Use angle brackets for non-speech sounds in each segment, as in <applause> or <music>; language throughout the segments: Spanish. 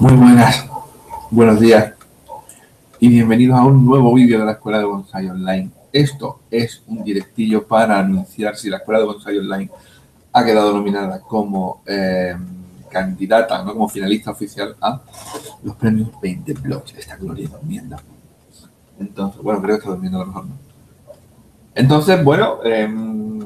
Muy buenas, buenos días y bienvenidos a un nuevo vídeo de la Escuela de Bonsai Online. Esto es un directillo para anunciar si la Escuela de Bonsai Online ha quedado nominada como eh, candidata, no como finalista oficial a los premios 20 Blogs. Está Gloria durmiendo. Entonces, bueno, creo que está durmiendo a lo mejor no. Entonces, bueno, em,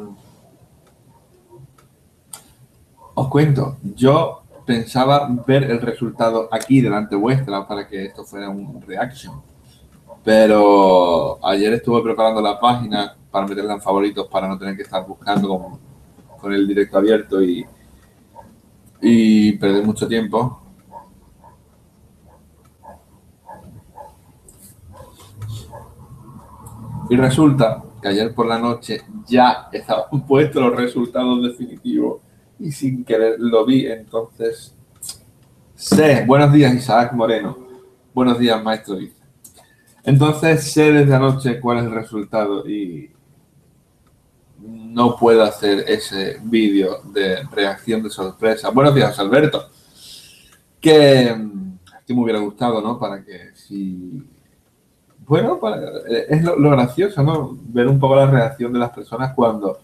os cuento, yo pensaba ver el resultado aquí delante vuestra para que esto fuera un reaction. Pero ayer estuve preparando la página para meterla en favoritos para no tener que estar buscando con, el directo abierto y, y perder mucho tiempo. Y resulta que ayer por la noche ya estaban <laughs> puestos los resultados definitivos y sin querer lo vi, entonces sé. Buenos días, Isaac Moreno. Buenos días, maestro. Entonces sé desde anoche cuál es el resultado y no puedo hacer ese vídeo de reacción de sorpresa. Buenos días, Alberto. Que, que me hubiera gustado, ¿no? Para que si... Bueno, es lo, lo gracioso, ¿no? Ver un poco la reacción de las personas cuando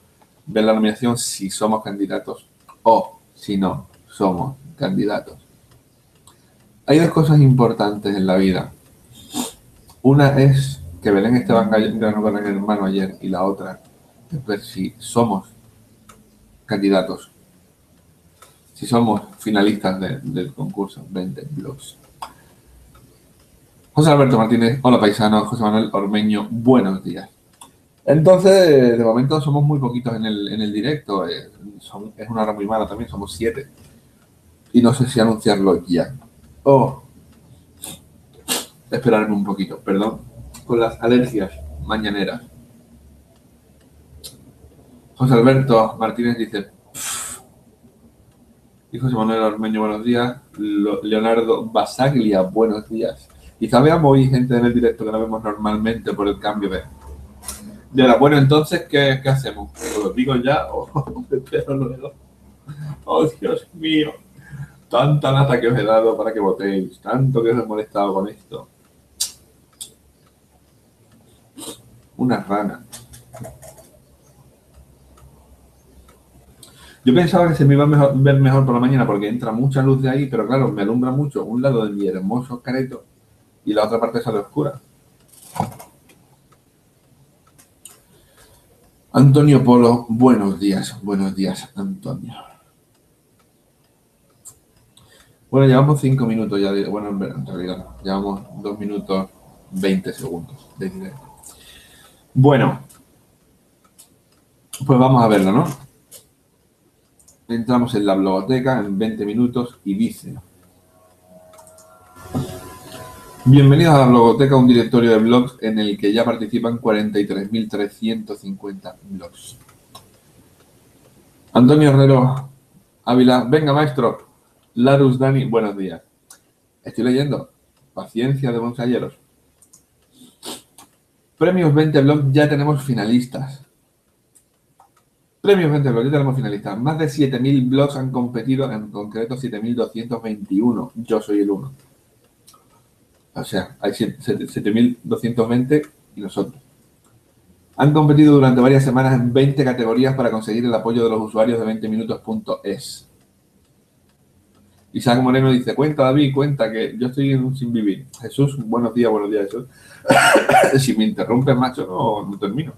ven la nominación si somos candidatos o si no somos candidatos. Hay dos cosas importantes en la vida. Una es que Belén Esteban ganó con el hermano ayer y la otra es ver si somos candidatos, si somos finalistas del concurso 20 Blogs. José Alberto Martínez, hola paisano, José Manuel Ormeño, buenos días. Entonces, de momento somos muy poquitos en el, en el directo. Eh, es una hora muy mala también, somos siete. Y no sé si anunciarlo ya. O esperarme un poquito, perdón. Con las alergias mañaneras. José Alberto Martínez dice. Y José Manuel Ormeño, buenos días. Leonardo Basaglia, buenos días. Quizá veamos hoy gente en el directo que no vemos normalmente por el cambio de de la, bueno, entonces, ¿qué, qué hacemos? ¿Lo digo ya o <laughs> me espero? Oh, Dios mío. Tanta nata que os he dado para que votéis. Tanto que os he molestado con esto. Una rana. Yo pensaba que se me iba a ver mejor por la mañana porque entra mucha luz de ahí, pero claro, me alumbra mucho un lado de mi hermoso careto y la otra parte sale oscura. Antonio Polo, buenos días, buenos días, Antonio. Bueno, llevamos cinco minutos ya, bueno, en realidad, llevamos dos minutos veinte segundos de directo. Bueno, pues vamos a verlo, ¿no? Entramos en la blogoteca en 20 minutos y dice, Bienvenidos a la Blogoteca, un directorio de blogs en el que ya participan 43.350 blogs. Antonio Herrero Ávila, venga maestro. Larus Dani, buenos días. Estoy leyendo. Paciencia de bonsayeros. Premios 20 blogs, ya tenemos finalistas. Premios 20 blogs, ya tenemos finalistas. Más de 7.000 blogs han competido, en concreto 7.221. Yo soy el uno. O sea, hay 7.220 y nosotros. Han competido durante varias semanas en 20 categorías para conseguir el apoyo de los usuarios de 20minutos.es. Isaac Moreno dice, cuenta David, cuenta que yo estoy en un sin vivir. Jesús, buenos días, buenos días Jesús. <coughs> si me interrumpes, macho, no, no termino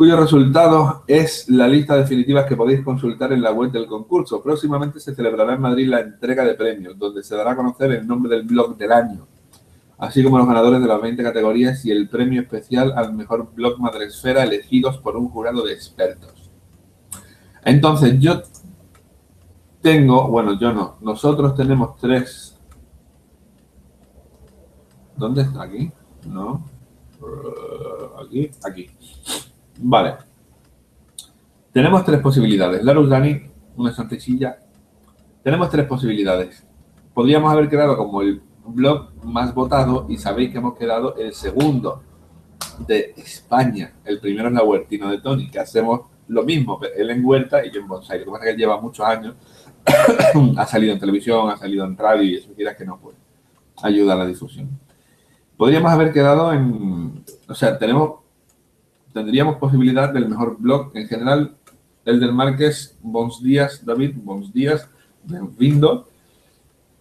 cuyo resultado es la lista definitiva que podéis consultar en la web del concurso. Próximamente se celebrará en Madrid la entrega de premios, donde se dará a conocer el nombre del blog del año, así como los ganadores de las 20 categorías y el premio especial al mejor blog madresfera elegidos por un jurado de expertos. Entonces, yo tengo, bueno, yo no, nosotros tenemos tres. ¿Dónde está aquí? No. Aquí, aquí. Vale. Tenemos tres posibilidades. Larus Dani, una sonrisilla. Tenemos tres posibilidades. Podríamos haber quedado como el blog más votado y sabéis que hemos quedado el segundo de España. El primero es la Huertino de Tony, que hacemos lo mismo, él en Huerta y yo en Bonsai. Lo que pasa es que él lleva muchos años <coughs> ha salido en televisión, ha salido en radio y eso quieras que no, pues ayuda a la difusión. Podríamos haber quedado en, o sea, tenemos, tendríamos posibilidad del mejor blog en general, el del Márquez, Bons Días, David, Bons Días, de Windows.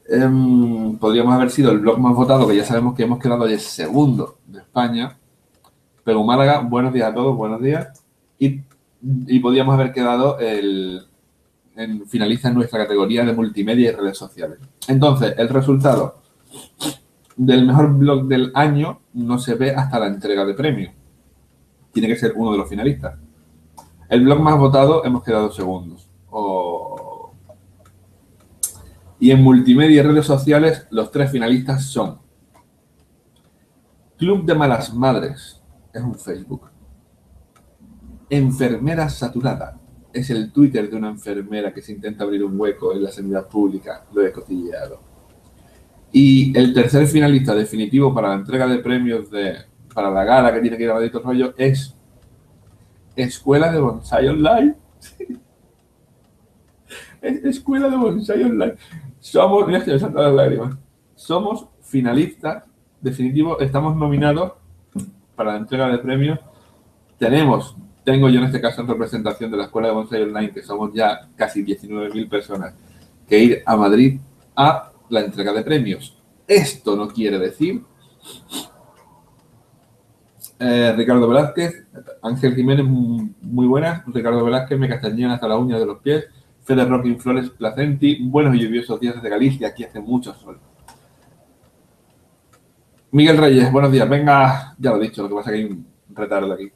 Em, podríamos haber sido el blog más votado, que ya sabemos que hemos quedado de segundo de España. Pero Málaga, buenos días a todos, buenos días. Y, y podríamos haber quedado el, en, finalista en nuestra categoría de multimedia y redes sociales. Entonces, el resultado del mejor blog del año no se ve hasta la entrega de premio. Tiene que ser uno de los finalistas. El blog más votado hemos quedado segundos. Y en multimedia y redes sociales, los tres finalistas son Club de Malas Madres, es un Facebook. Enfermera Saturada, es el Twitter de una enfermera que se intenta abrir un hueco en la sanidad pública, lo he cotilleado. Y el tercer finalista definitivo para la entrega de premios de, para la gala que tiene que ir a Maldito Rollo es Escuela de Bonsai Online. <laughs> Escuela de Bonsai Online. Somos, mira, estoy las lágrimas. Somos finalistas definitivos, estamos nominados para la entrega de premios. Tenemos, tengo yo en este caso en representación de la Escuela de Bonsai Online, que somos ya casi 19.000 personas, que ir a Madrid a la entrega de premios. Esto no quiere decir eh, Ricardo Velázquez, Ángel Jiménez, muy buenas. Ricardo Velázquez, me castañean hasta la uña de los pies. Fede Rocking Flores Placenti, buenos y lluviosos días desde Galicia, aquí hace mucho sol. Miguel Reyes, buenos días. Venga, ya lo he dicho, lo que pasa es que hay un retardo aquí.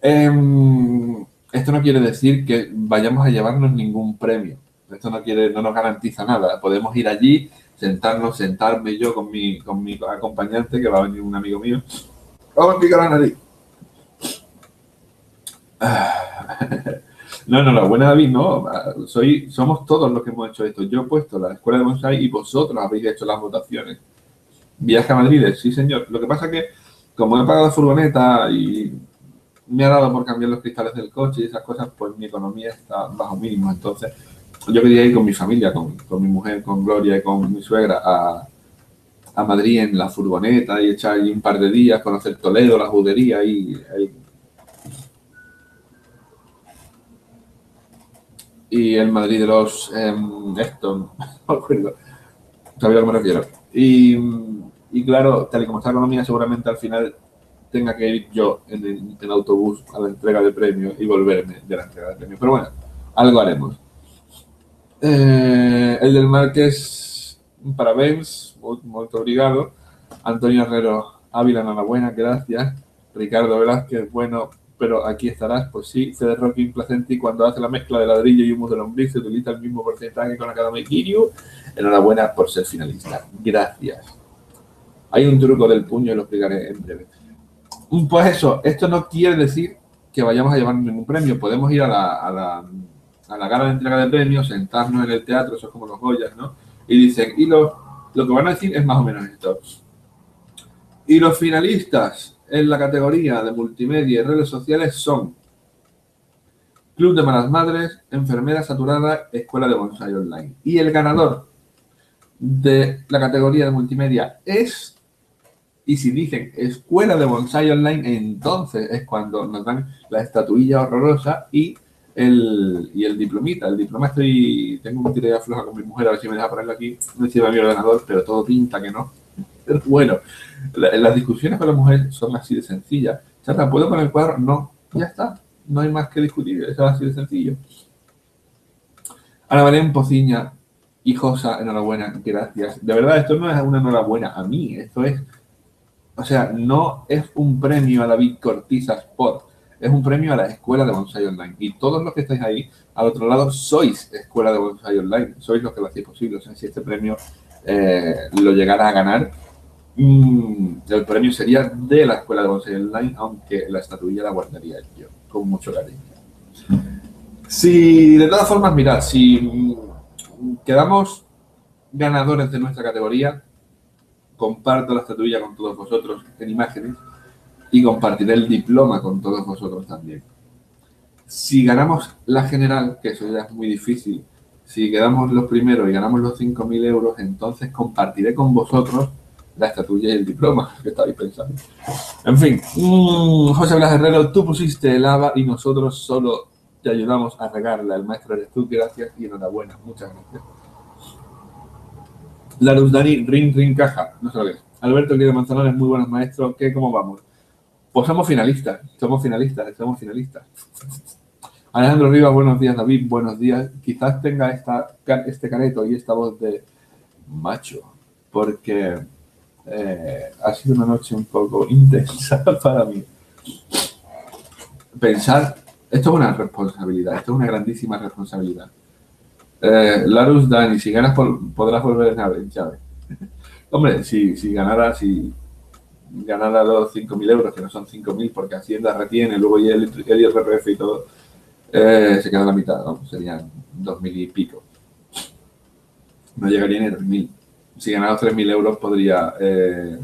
Em, esto no quiere decir que vayamos a llevarnos ningún premio. Esto no, quiere, no nos garantiza nada. Podemos ir allí, sentarnos, sentarme yo con mi, con mi acompañante, que va a venir un amigo mío, Vamos a picar la nariz. <laughs> No, no, la buena David, no. Soy, somos todos los que hemos hecho esto. Yo he puesto la escuela de bonsai y vosotros habéis hecho las votaciones. Viaje a Madrid, sí, señor. Lo que pasa es que, como he pagado furgoneta y me ha dado por cambiar los cristales del coche y esas cosas, pues mi economía está bajo mínimo. Entonces, yo quería ir con mi familia, con, con mi mujer, con Gloria y con mi suegra a, a Madrid en la furgoneta y echar ahí un par de días, conocer Toledo, la judería y, y el Madrid de los eh, esto, <laughs> no me acuerdo, sabía a lo que me refiero. Y, y, claro, tal y como está la economía, seguramente al final tenga que ir yo en, el autobús a la entrega de premios y volverme de la entrega de premios. Pero bueno, algo haremos. Eh, el del Marqués, parabéns, muy obrigado. Antonio Herrero Ávila, enhorabuena, gracias. Ricardo Velázquez, bueno, pero aquí estarás. Pues sí, Fede Rocking Placenti, cuando hace la mezcla de ladrillo y humo de lombriz, se utiliza el mismo porcentaje con Academy Kiryu. Enhorabuena por ser finalista. Gracias. Hay un truco del puño y lo explicaré en breve. Pues eso, esto no quiere decir que vayamos a llevar ningún premio. Podemos ir a la, a la, a la gala de entrega de premios, sentarnos en el teatro, eso es como los Goyas, ¿no? Y dicen, y los lo que van a decir es más o menos esto. Y los finalistas en la categoría de multimedia y redes sociales son Club de Malas Madres, Enfermera Saturada, Escuela de Bonsai Online. Y el ganador de la categoría de multimedia es, y si dicen Escuela de Bonsai Online, entonces es cuando nos dan la estatuilla horrorosa y el, y el diplomita. El diploma estoy, tengo un tira floja con mi mujer, a ver si me deja ponerlo aquí. No a mi ordenador, pero todo pinta que no. bueno, las discusiones con la mujer son así de sencillas. Chata, ¿puedo poner el cuadro? No, ya está. No hay más que discutir, eso es así de sencillo. Ana Belén Pociña, hijosa, enhorabuena, gracias. De verdad, esto no es una enhorabuena a mí, esto es, o sea, no es un premio a David Cortiza Sport es un premio a la Escuela de Bonsai Online. Y todos los que estáis ahí, al otro lado, sois Escuela de Bonsai Online. Sois los que lo hacéis posible. O sea, si este premio eh, lo llegara a ganar, mm, el premio sería de la Escuela de Bonsai Online, aunque la estatuilla la guardaría yo, con mucho cariño. Si, de todas formas, mirad, si mm, quedamos ganadores de nuestra categoría, comparto la estatuilla con todos vosotros en imágenes y compartiré el diploma con todos vosotros también. Si ganamos la general, que eso ya es muy difícil, si quedamos los primeros y ganamos los 5.000 euros, entonces compartiré con vosotros la estatuilla y el diploma <laughs> que estáis pensando. En fin, mm, José Blas Herrero, tú pusiste el ABA y nosotros solo te ayudamos a regarla. El maestro eres tú, gracias y enhorabuena. Muchas gracias. Larus Dani, ring, ring, caja. No sé lo que es. Alberto Manzanares, muy buenos maestros. ¿Qué, ¿Cómo vamos? Pues somos finalistas, somos finalistas, somos finalistas. <laughs> Alejandro Rivas, buenos días, David, buenos días. Quizás tenga este careto y esta voz de macho, porque eh, ha sido una noche un poco <laughs> intensa para mí. Pensar, esto es una responsabilidad, esto es una grandísima responsabilidad. Eh, Larus Dani, si ganas podrás volver a llave. <laughs> Hombre, si, si ganara, ganara los 5.000 euros, que no son 5.000 porque Hacienda retiene, luego y el, el IRPF y todo, eh, se queda la mitad, ¿no? Serían 2.000 y pico. No llegaría ni a 3.000. Si ganara 3.000 euros podría eh,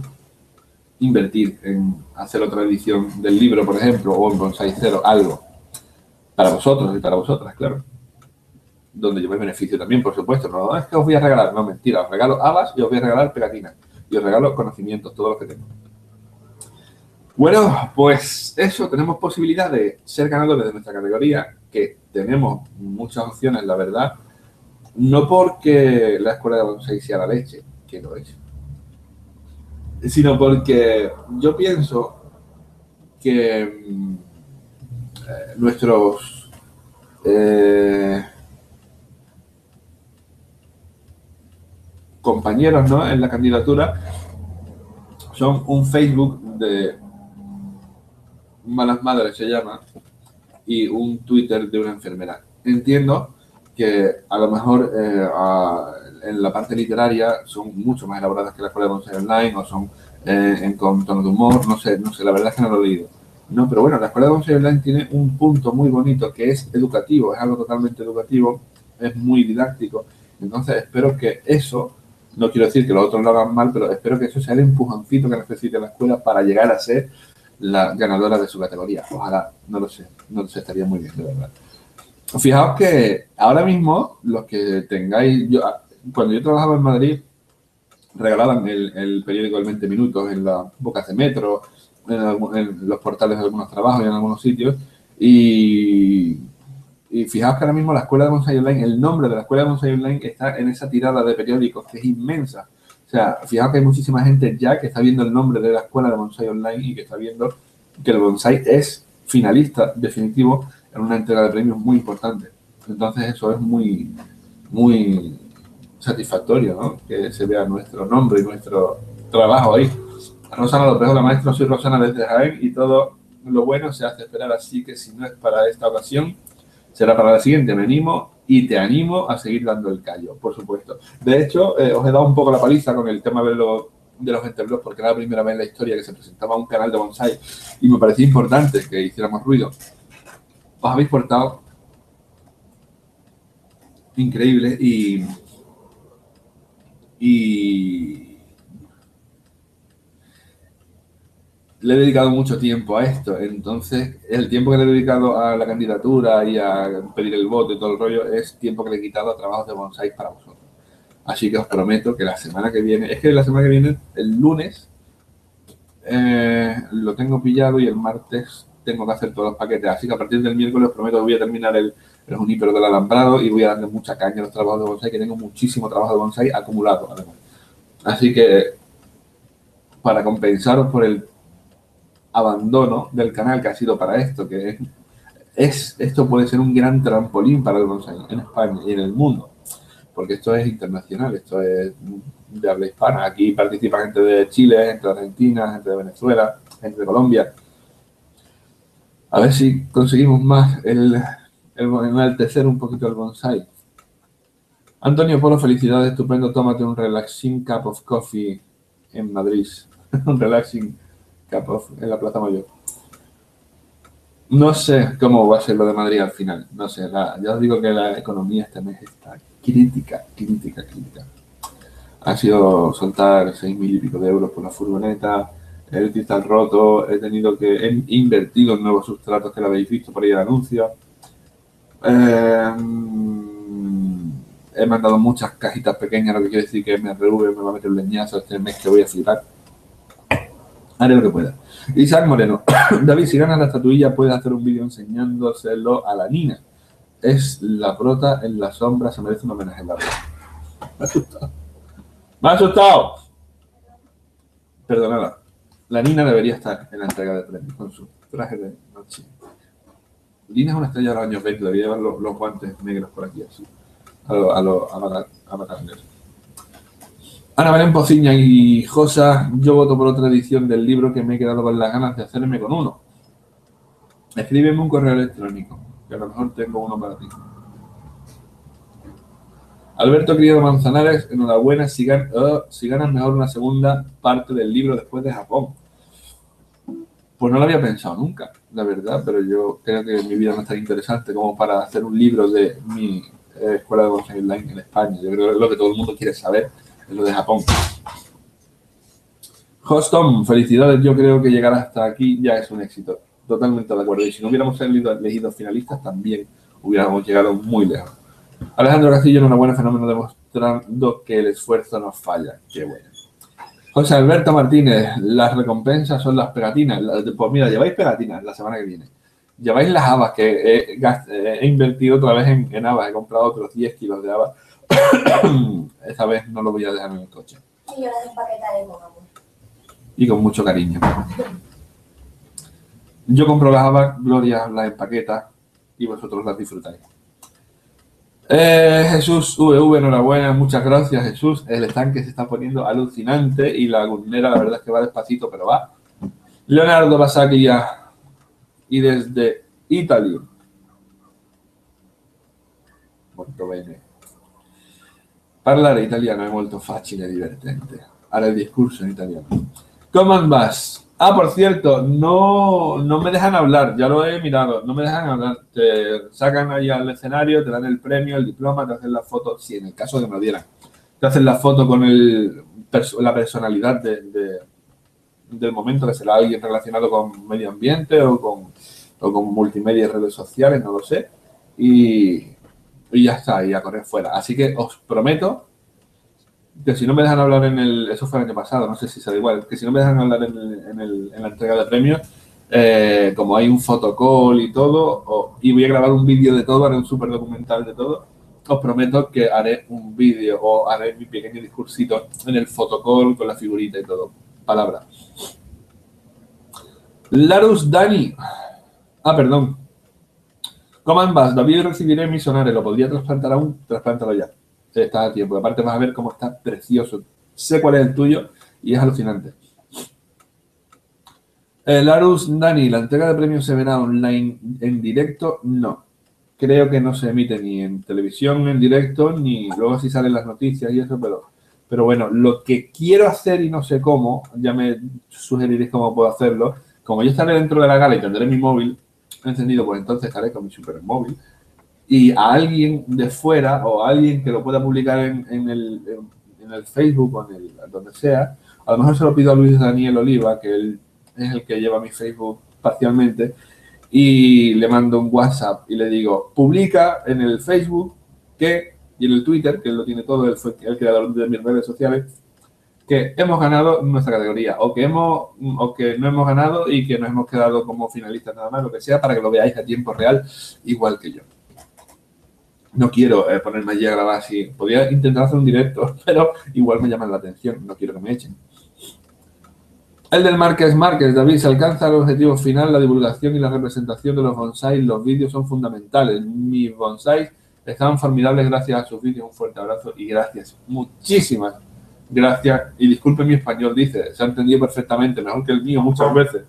invertir en hacer otra edición del libro, por ejemplo, o en Bonsai Cero, algo. Para vosotros y para vosotras, claro. Donde yo me beneficio también, por supuesto. No es que os voy a regalar, no, mentira. Os regalo habas y os voy a regalar pegatinas. Y os regalo conocimientos, todo lo que tengo. Bueno, pues eso, tenemos posibilidad de ser ganadores de nuestra categoría, que tenemos muchas opciones, la verdad, no porque la escuela de bonsai sea la leche, que lo es, sino porque yo pienso que mm, nuestros eh, compañeros ¿no? en la candidatura son un Facebook de Malas Madres se llama, y un Twitter de una enfermera. Entiendo que a lo mejor eh, en la parte literaria son mucho más elaboradas que la escuela de Online o son eh, en, con tono de humor, no sé, no sé, la verdad es que no lo he leído. No, pero bueno, la escuela de Bonsai Online tiene un punto muy bonito que es educativo, es algo totalmente educativo, es muy didáctico. Entonces espero que eso, no quiero decir que los otros lo hagan mal, pero espero que eso sea el empujoncito que necesite la escuela para llegar a ser la ganadora de su categoría. Ojalá, no lo sé, no lo sé, estaría muy bien, de verdad. Fijaos que ahora mismo, los que tengáis, yo, cuando yo trabajaba en Madrid, regalaban el, periódico del 20 minutos en las bocas de metro, en, los portales de algunos trabajos y en algunos sitios. Y, y, fijaos que ahora mismo la Escuela de Bonsai Online, el nombre de la Escuela de Bonsai Online está en esa tirada de periódicos que es inmensa. O sea, fijaos que hay muchísima gente ya que está viendo el nombre de la escuela de bonsai online y que está viendo que el bonsai es finalista definitivo en una entrega de premios muy importante. Entonces eso es muy, muy satisfactorio, ¿no? Que se vea nuestro nombre y nuestro trabajo ahí. Rosana López, hola maestro, soy Rosana desde Jaén y todo lo bueno se hace esperar, así que si no es para esta ocasión, será para la siguiente. Me animo y te animo a seguir dando el callo, por supuesto. De hecho, eh, os he dado un poco la paliza con el tema de, los de los interblogs, porque era la primera vez en la historia que se presentaba un canal de bonsai y me parecía importante que hiciéramos ruido. Os habéis portado increíble y, y le he dedicado mucho tiempo a esto. Entonces, el tiempo que le he dedicado a la candidatura y a pedir el voto y todo el rollo es tiempo que le he quitado a trabajos de bonsai para vosotros. Así que os prometo que la semana que viene, es que la semana que viene, el lunes, eh, lo tengo pillado y el martes tengo que hacer todos los paquetes. Así que a partir del miércoles os prometo que voy a terminar el, el junípero del alambrado y voy a darle mucha caña a los trabajos de bonsai, que tengo muchísimo trabajo de bonsai acumulado, además. Así que, para compensaros por el abandono del canal que ha sido para esto, que es, esto puede ser un gran trampolín para el bonsai en España y en el mundo, porque esto es internacional, esto es de habla hispana. Aquí participa gente de Chile, gente de Argentina, gente de Venezuela, gente de Colombia. A ver si conseguimos más el, el enaltecer un poquito el bonsai. Antonio Polo, felicidades, estupendo, tómate un relaxing cup of coffee en Madrid. <laughs> un relaxing en la Plaza Mayor. No sé cómo va a ser lo de Madrid al final. No sé, ya os digo que la economía este mes está crítica, crítica, crítica. Ha sido soltar seis mil y pico de euros por la furgoneta, el cristal roto, he tenido que, he invertido en nuevos sustratos que lo habéis visto por ahí el anuncio. Em, he mandado muchas cajitas pequeñas, lo que quiere decir que MRV me va a meter un leñazo este mes que voy a flipar. Haré lo que pueda. Isaac Moreno. <coughs> David, si ganas la estatuilla, puedes hacer un vídeo enseñándoselo a la Nina. Es la prota en la sombra, se merece un homenaje en la vida. Me ha asustado. Me ha asustado. Perdonada. La Nina debería estar en la entrega de premios con su traje de noche. Nina es una estrella de los años 20, debería llevar los, los guantes negros por aquí, así. A lo, a lo, a matar, a Ana Belén Pociña y Josa, yo voto por otra edición del libro que me he quedado con las ganas de hacerme con uno. Escríbeme un correo electrónico, que a lo mejor tengo uno para ti. Alberto Criado Manzanares, enhorabuena, si, oh, ganas mejor una segunda parte del libro después de Japón. Pues no lo había pensado nunca, la verdad, pero yo creo que mi vida no es tan interesante como para hacer un libro de mi eh, escuela de bonsai online en España. Yo creo que es lo que todo el mundo quiere saber lo de Japón. Hostom, felicidades. Yo creo que llegar hasta aquí ya es un éxito. Totalmente de acuerdo. Y si no hubiéramos elegido finalistas, también hubiéramos llegado muy lejos. Alejandro Castillo, una buena fenómeno demostrando que el esfuerzo no falla. Qué bueno. José Alberto Martínez, las recompensas son las pegatinas. Pues mira, lleváis pegatinas la semana que viene. Lleváis las habas que he, invertido otra vez en, en habas. He comprado otros 10 kilos de habas <coughs> Esta vez no lo voy a dejar en el coche. Y yo las empaquetaremos, amor. Y con mucho cariño. Yo compro las habas, Gloria las empaqueta y vosotros las disfrutáis. Eh, Jesús VV, enhorabuena, muchas gracias Jesús. El estanque se está poniendo alucinante y la lagunera la verdad es que va despacito, pero va. Leonardo Basaglia y desde Italia. Molto bene. Parlare italiano è molto facile e divertente. Ahora el discurso en italiano. ¿Cómo vas? Ah, por cierto, no, no me dejan hablar, ya lo he mirado, no me dejan hablar. Te sacan ahí al escenario, te dan el premio, el diploma, te hacen la foto, si en el caso de que me lo dieran, te hacen la foto con el, la personalidad de, de, del momento, que será alguien relacionado con medio ambiente o con, o con multimedia y redes sociales, no lo sé. Y, y ya está, y a correr fuera. Así que os prometo que si no me dejan hablar en el. Eso fue el año pasado, no sé si será igual. Que si no me dejan hablar en, el, en, la entrega de premios, eh, como hay un fotocall y todo, y voy a grabar un vídeo de todo, haré un super documental de todo, os prometo que haré un vídeo o haré mi pequeño discursito en el fotocall con la figurita y todo. Palabra. Larus Dani. Ah, perdón. ¿Cómo vas? David recibiré mi sonares. ¿Lo podría trasplantar aún? Trasplántalo ya. Está a tiempo. Aparte vas a ver cómo está precioso. Sé cuál es el tuyo y es alucinante. El Larus Dani, ¿la entrega de premios se verá online en directo? No. Creo que no se emite ni en televisión en directo, ni luego si salen las noticias y eso, pero, pero bueno, lo que quiero hacer y no sé cómo, ya me sugeriréis cómo puedo hacerlo. Como yo estaré dentro de la gala y tendré mi móvil, encendido, pues entonces estaré con mi super móvil y a alguien de fuera o a alguien que lo pueda publicar en, en, el, en, el, Facebook o en el, donde sea, a lo mejor se lo pido a Luis Daniel Oliva, que él es el que lleva mi Facebook parcialmente, y le mando un WhatsApp y le digo, publica en el Facebook que, y en el Twitter, que él lo tiene todo, él fue el creador de mis redes sociales, que hemos ganado nuestra categoría o que hemos o que no hemos ganado y que nos hemos quedado como finalistas nada más, lo que sea, para que lo veáis a tiempo real, igual que yo. No quiero eh, ponerme allí a grabar así. Podría intentar hacer un directo, <laughs> pero igual me llaman la atención. No quiero que me echen. El del Márquez Márquez, David, se alcanza el objetivo final, la divulgación y la representación de los bonsais. Los vídeos son fundamentales. Mis bonsais estaban formidables gracias a sus vídeos. Un fuerte abrazo y gracias. Muchísimas gracias, y disculpe mi español, dice, se ha entendido perfectamente, mejor que el mío muchas veces.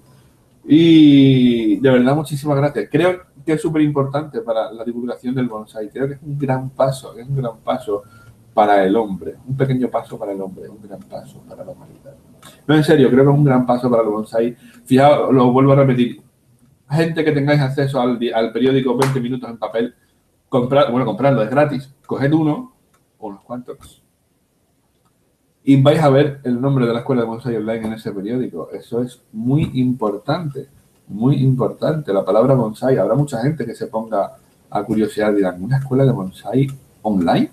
Y de verdad, muchísimas gracias. Creo que es súper importante para la divulgación del bonsai. Creo que es un gran paso, es un gran paso para el hombre, un pequeño paso para el hombre, un gran paso para la humanidad. No, en serio, creo que es un gran paso para el bonsai. Fijaos, lo vuelvo a repetir. Gente que tengáis acceso al, al periódico 20 minutos en papel, comprar, bueno, comprarlo es gratis. Coged uno o unos cuantos y vais a ver el nombre de la escuela de bonsai online en ese periódico. Eso es muy importante, muy importante. La palabra bonsai, habrá mucha gente que se ponga a curiosidad dirán, ¿una escuela de bonsai online?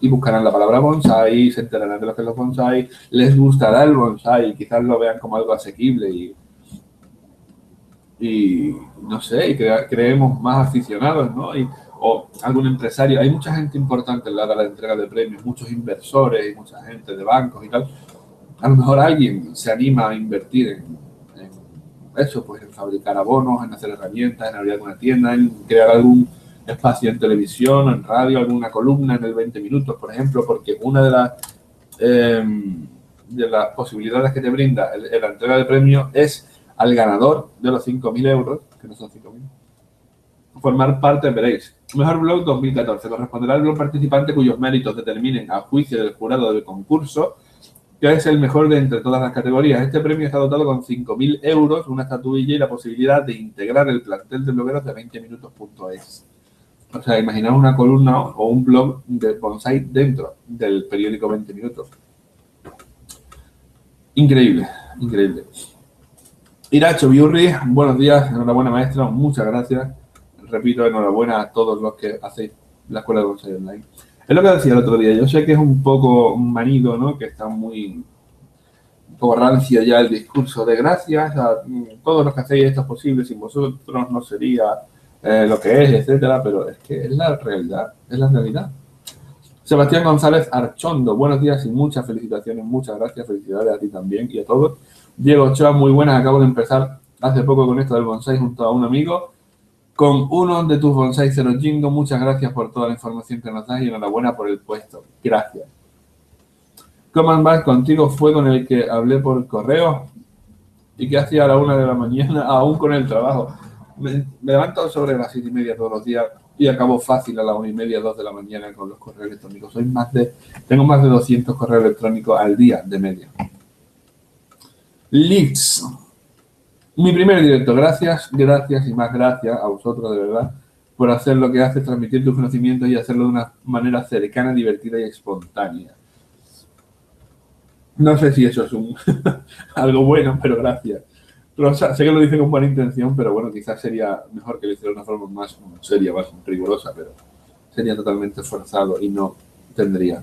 y buscarán la palabra bonsai, se enterarán de lo que es los bonsai, les gustará el bonsai, quizás lo vean como algo asequible y, y no sé, y creemos más aficionados, ¿no? Y, o algún empresario. Hay mucha gente importante en la, la entrega de premios, muchos inversores y mucha gente de bancos y tal. A lo mejor alguien se anima a invertir en, en eso, pues en fabricar abonos, en hacer herramientas, en abrir alguna tienda, en crear algún espacio en televisión, en radio, alguna columna en el 20 minutos, por ejemplo, porque una de las, em, de las posibilidades que te brinda la entrega de premio es al ganador de los 5.000 euros, que no son 5.000, formar parte, veréis. Mejor blog 2014. Corresponderá al blog participante cuyos méritos determinen a juicio del jurado del concurso que es el mejor de entre todas las categorías. Este premio está dotado con 5.000 euros, una estatuilla y la posibilidad de integrar el plantel de blogueros de 20 minutos.es. O sea, imaginaos una columna o un blog de bonsai dentro del periódico 20 minutos. Increíble, increíble. Iracho Biurri, buenos días, enhorabuena maestra, muchas gracias. Repito, enhorabuena a todos los que hacéis la escuela de bonsai online. Es lo que decía el otro día, yo sé que es un poco manido, ¿no? Que está muy un ya el discurso de gracias a todos los que hacéis esto posible, sin vosotros no sería eh, lo que es, etcétera, pero es que es la realidad, es la realidad. Sebastián González Archondo, buenos días y muchas felicitaciones, muchas gracias, felicidades a ti también y a todos. Diego Ochoa, muy buenas, acabo de empezar hace poco con esto del bonsai junto a un amigo, con uno de tus bonsai cero jingo, muchas gracias por toda la información que nos das y enhorabuena por el puesto, gracias. Command Back contigo fue con el que hablé por correo y que hacía a la una de la mañana, <laughs> aún con el trabajo me, levanto sobre las siete y media todos los días y acabo fácil a las una y media, dos de la mañana con los correos electrónicos. Soy más de, tengo más de 200 correos electrónicos al día de media. Leaks. Mi primer directo. Gracias, gracias y más gracias a vosotros de verdad por hacer lo que hace, transmitir tus conocimientos y hacerlo de una manera cercana, divertida y espontánea. No sé si eso es un <laughs> algo bueno, pero gracias sé que lo dice con buena intención, pero bueno, quizás sería mejor que lo hiciera de una forma más seria, más rigurosa, pero sería totalmente forzado y no tendría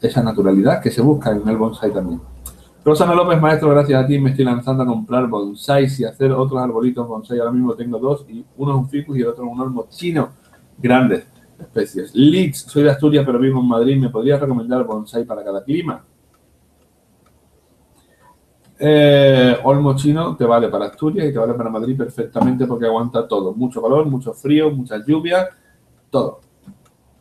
esa naturalidad que se busca en el bonsai también. Rosana López, maestro, gracias a ti me estoy lanzando a comprar bonsais y hacer otros arbolitos bonsai. Ahora mismo tengo dos, y uno es un ficus y el otro es un olmo chino. Grandes especies. Leeds, soy de Asturias, pero vivo en Madrid. ¿Me podrías recomendar bonsai para cada clima? Eh, Olmo chino te vale para Asturias y te vale para Madrid perfectamente porque aguanta todo. Mucho calor, mucho frío, muchas lluvias, todo.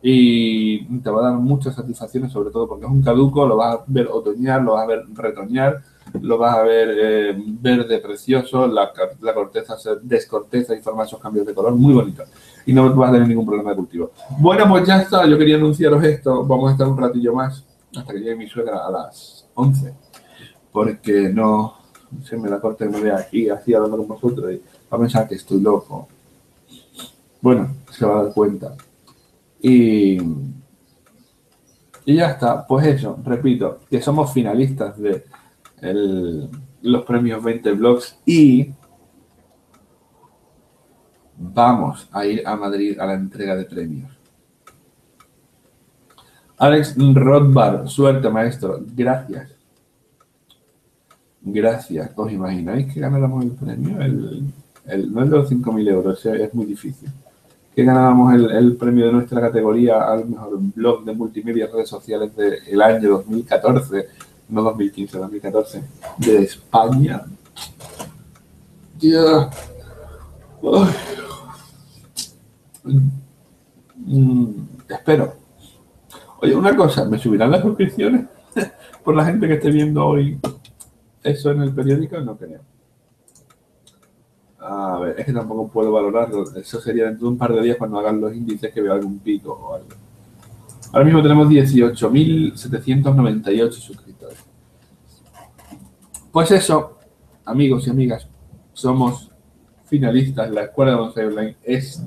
Y te va a dar muchas satisfacciones, sobre todo porque es un caduco, lo vas a ver otoñar, lo vas a ver retoñar, lo vas a ver eh, verde precioso, la, la, corteza se descorteza y forma esos cambios de color muy bonitos. Y no vas a tener ningún problema de cultivo. Bueno, pues ya está, yo quería anunciaros esto. Vamos a estar un ratillo más hasta que llegue mi suegra a las 11 porque no se me la corte me vea aquí así hablando con vosotros y va a pensar que estoy loco. Bueno, se va a dar cuenta. Y, ya está, pues eso, repito, que somos finalistas de los premios 20 Blogs y vamos a ir a Madrid a la entrega de premios. Alex Rothbard, suerte maestro, gracias. Gracias. ¿Os imagináis que ganáramos el premio? El, no el de los 5.000 euros, es muy difícil. Que ganábamos el, premio de nuestra categoría al mejor blog de multimedia y redes sociales del año 2014, no 2015, 2014, de España. Ya. Mm, espero. Oye, una cosa, ¿me subirán las suscripciones <laughs> por la gente que esté viendo hoy eso en el periódico no creo. A ver, es que tampoco puedo valorarlo. Eso sería dentro de un par de días cuando hagan los índices que veo algún pico o algo. Ahora mismo tenemos 18.798 suscriptores. Pues eso, amigos y amigas, somos finalistas. La Escuela de Bonsai Online es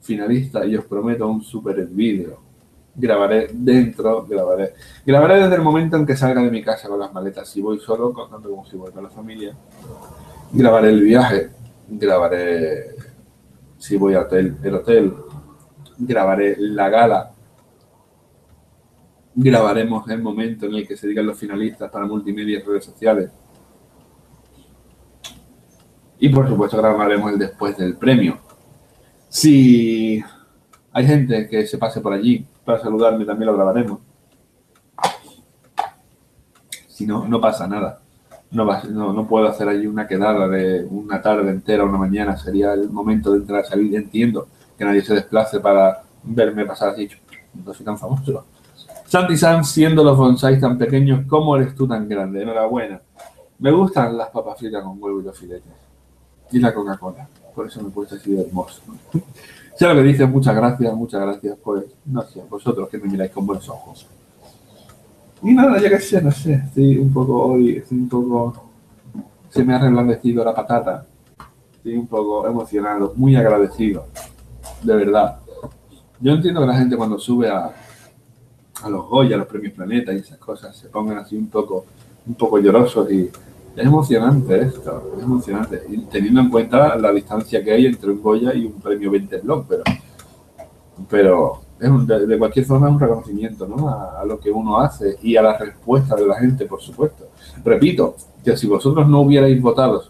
finalista y os prometo un super vídeo grabaré dentro, grabaré. Grabaré desde el momento en que salga de mi casa con las maletas. Si voy solo, tanto como si voy con la familia. Grabaré el viaje, grabaré si voy a hotel, el hotel, grabaré la gala grabaremos el momento en el que se digan los finalistas para multimedia y redes sociales. Y por supuesto grabaremos el después del premio. Si hay gente que se pase por allí para saludarme, también lo grabaremos. Si no, no pasa nada. No, no, no puedo hacer allí una quedada de una tarde entera, una mañana. Sería el momento de entrar a salir. Entiendo que nadie se desplace para verme pasar así. No soy tan famoso. Santi San, siendo los bonsáis tan pequeños, ¿cómo eres tú tan grande? Enhorabuena. Me gustan las papas fritas con huevo y los filetes. Y la Coca-Cola. Por eso me he puesto así de hermoso. <laughs> Sé lo que dices, muchas gracias, muchas gracias. Pues, no sé, vosotros que me miráis con buenos ojos. Y nada, ya que sé, no sé, estoy un poco hoy, estoy un poco. Se me ha reblandecido la patata. Estoy un poco emocionado, muy agradecido. De verdad. Yo entiendo que la gente cuando sube a, a los Goya, a los premios Planeta y esas cosas, se pongan así un poco, un poco llorosos y es emocionante esto, es emocionante. Teniendo en cuenta la distancia que hay entre un Goya y un premio 20 Blog, pero, pero es un- de, cualquier forma es un reconocimiento ¿no? a, a lo que uno hace y a la respuesta de la gente, por supuesto. Repito, que si vosotros no hubierais votado,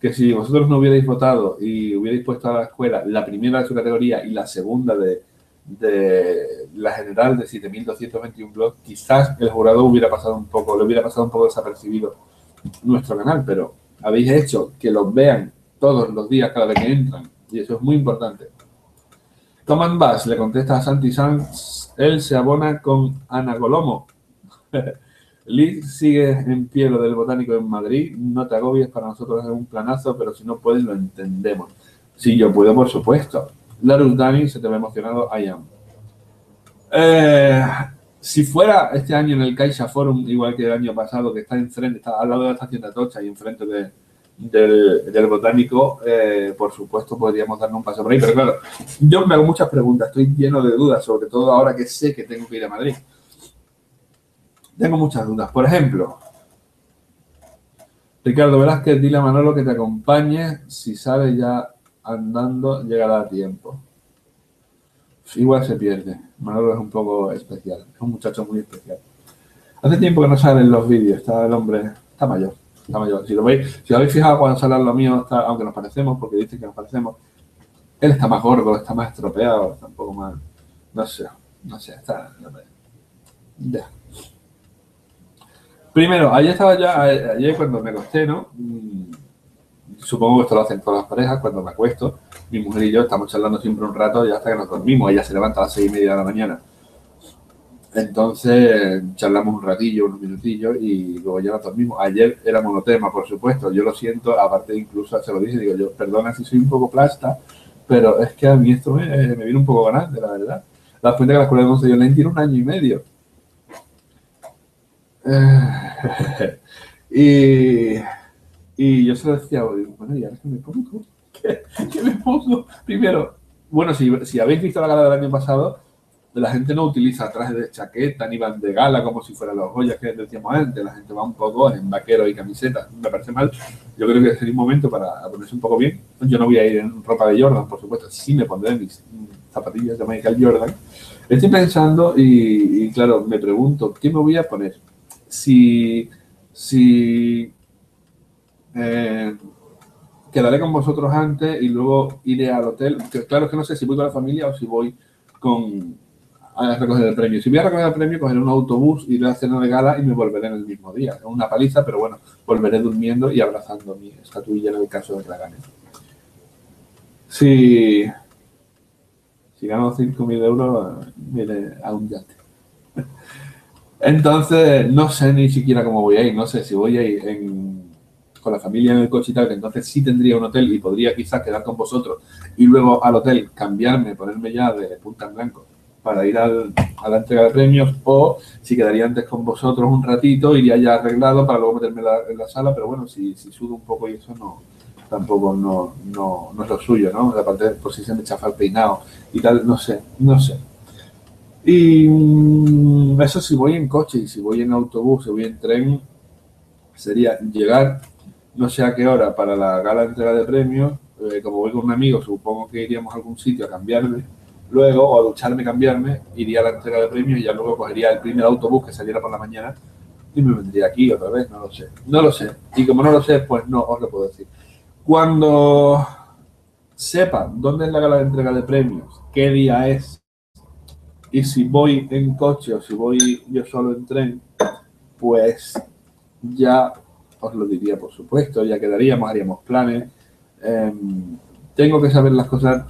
que si vosotros no hubierais votado y hubierais puesto a la escuela la primera de su categoría y la segunda de, de la general de 7.221 blogs, quizás el jurado hubiera pasado un poco, le hubiera pasado un poco desapercibido nuestro canal, pero habéis hecho que los vean todos los días cada vez que entran y eso es muy importante. Command Bass le contesta a Santi Sanz, él se abona con Ana Colomo. Liz <laughs> sigue en pie lo del botánico en Madrid, no te agobies, para nosotros es un planazo, pero si no puedes lo entendemos. Si yo puedo, por supuesto. Larus Dani, se te ve emocionado, I am. Eh, si fuera este año en el Caixa Forum, igual que el año pasado, que está enfrente, está al lado de la estación de Atocha y enfrente de, del, del botánico, eh, por supuesto podríamos darnos un paso por ahí. Pero claro, yo me hago muchas preguntas, estoy lleno de dudas, sobre todo ahora que sé que tengo que ir a Madrid. Tengo muchas dudas. Por ejemplo, Ricardo Velázquez, dile a Manolo que te acompañe. Si sale ya andando, llegará a tiempo. Igual se pierde. Manolo es un poco especial. Es un muchacho muy especial. Hace tiempo que no salen los vídeos. Está el hombre, está mayor. Si lo veis, si habéis fijado cuando sale lo mío, está- aunque nos parecemos, porque dice que nos parecemos, él está más gordo, está más estropeado, está un poco más. No sé, no sé, está. Ya. Primero, ayer estaba ya, ayer cuando me acosté, ¿no? Mm, Supongo que esto lo hacen todas las parejas, cuando me acuesto, mi mujer y yo estamos charlando siempre un rato y hasta que nos dormimos. Ella se levanta a las seis y media de la mañana. Entonces, charlamos un ratillo, unos minutillos y luego ya nos dormimos. Ayer era monotema, por supuesto. Yo lo siento, aparte incluso se lo dije, digo yo, perdona si soy un poco plasta, pero es que a mí esto me, me viene un poco grande, la verdad. La cuenta que la escuela de Monse Online tiene un año y medio. Eh, <laughs> y, y yo se lo decía, bueno, ¿y ahora qué me pongo? <laughs> ¿Qué, qué me pongo? Primero, bueno, si, si habéis visto la gala del año pasado, la gente no utiliza trajes de chaqueta ni van de gala como si fueran los joyas que decíamos antes. La gente va un poco en vaquero y camiseta. Me parece mal. Yo creo que sería un momento para ponerse un poco bien. Yo no voy a ir en ropa de Jordan, por supuesto. Sí me pondré mis zapatillas de Michael Jordan. Estoy pensando y, claro, me pregunto, ¿qué me voy a poner? Si, si eh, quedaré con vosotros antes y luego iré al hotel. Claro que no sé si voy con la familia o si voy con a recoger el premio. Si voy a recoger el premio, cogeré un autobús, iré a la cena de gala y me volveré en el mismo día. Una paliza, pero bueno, volveré durmiendo y abrazando mi estatuilla en el caso de que la gane. Si, si gano 5.000 euros, iré a un yate. Entonces, no sé ni siquiera cómo voy a ir. No sé si voy a ir con la familia en el coche y tal, entonces sí tendría un hotel y podría quizás quedar con vosotros y luego al hotel cambiarme, ponerme ya de punta en blanco para ir al, a la entrega de premios o si quedaría antes con vosotros un ratito, iría ya arreglado para luego meterme en la, la sala, pero bueno, si, si, sudo un poco y eso no tampoco no, no, no es lo suyo, ¿no? Aparte, por si se me chafa el peinado y tal, no sé, no sé. Y mmm, eso si voy en coche y si voy en autobús, si voy en tren, sería llegar no sé a qué hora para la gala de entrega de premios, eh, como voy con un amigo, supongo que iríamos a algún sitio a cambiarme luego, o a ducharme, cambiarme, iría a la entrega de premios y ya luego cogería el primer autobús que saliera por la mañana y me vendría aquí otra vez, no lo sé. No lo sé. Y como no lo sé, pues no os lo puedo decir. Cuando sepa dónde es la gala de entrega de premios, qué día es, y si voy en coche o si voy yo solo en tren, pues ya os lo diría, por supuesto, ya quedaríamos, haríamos planes. Em, tengo que saber las cosas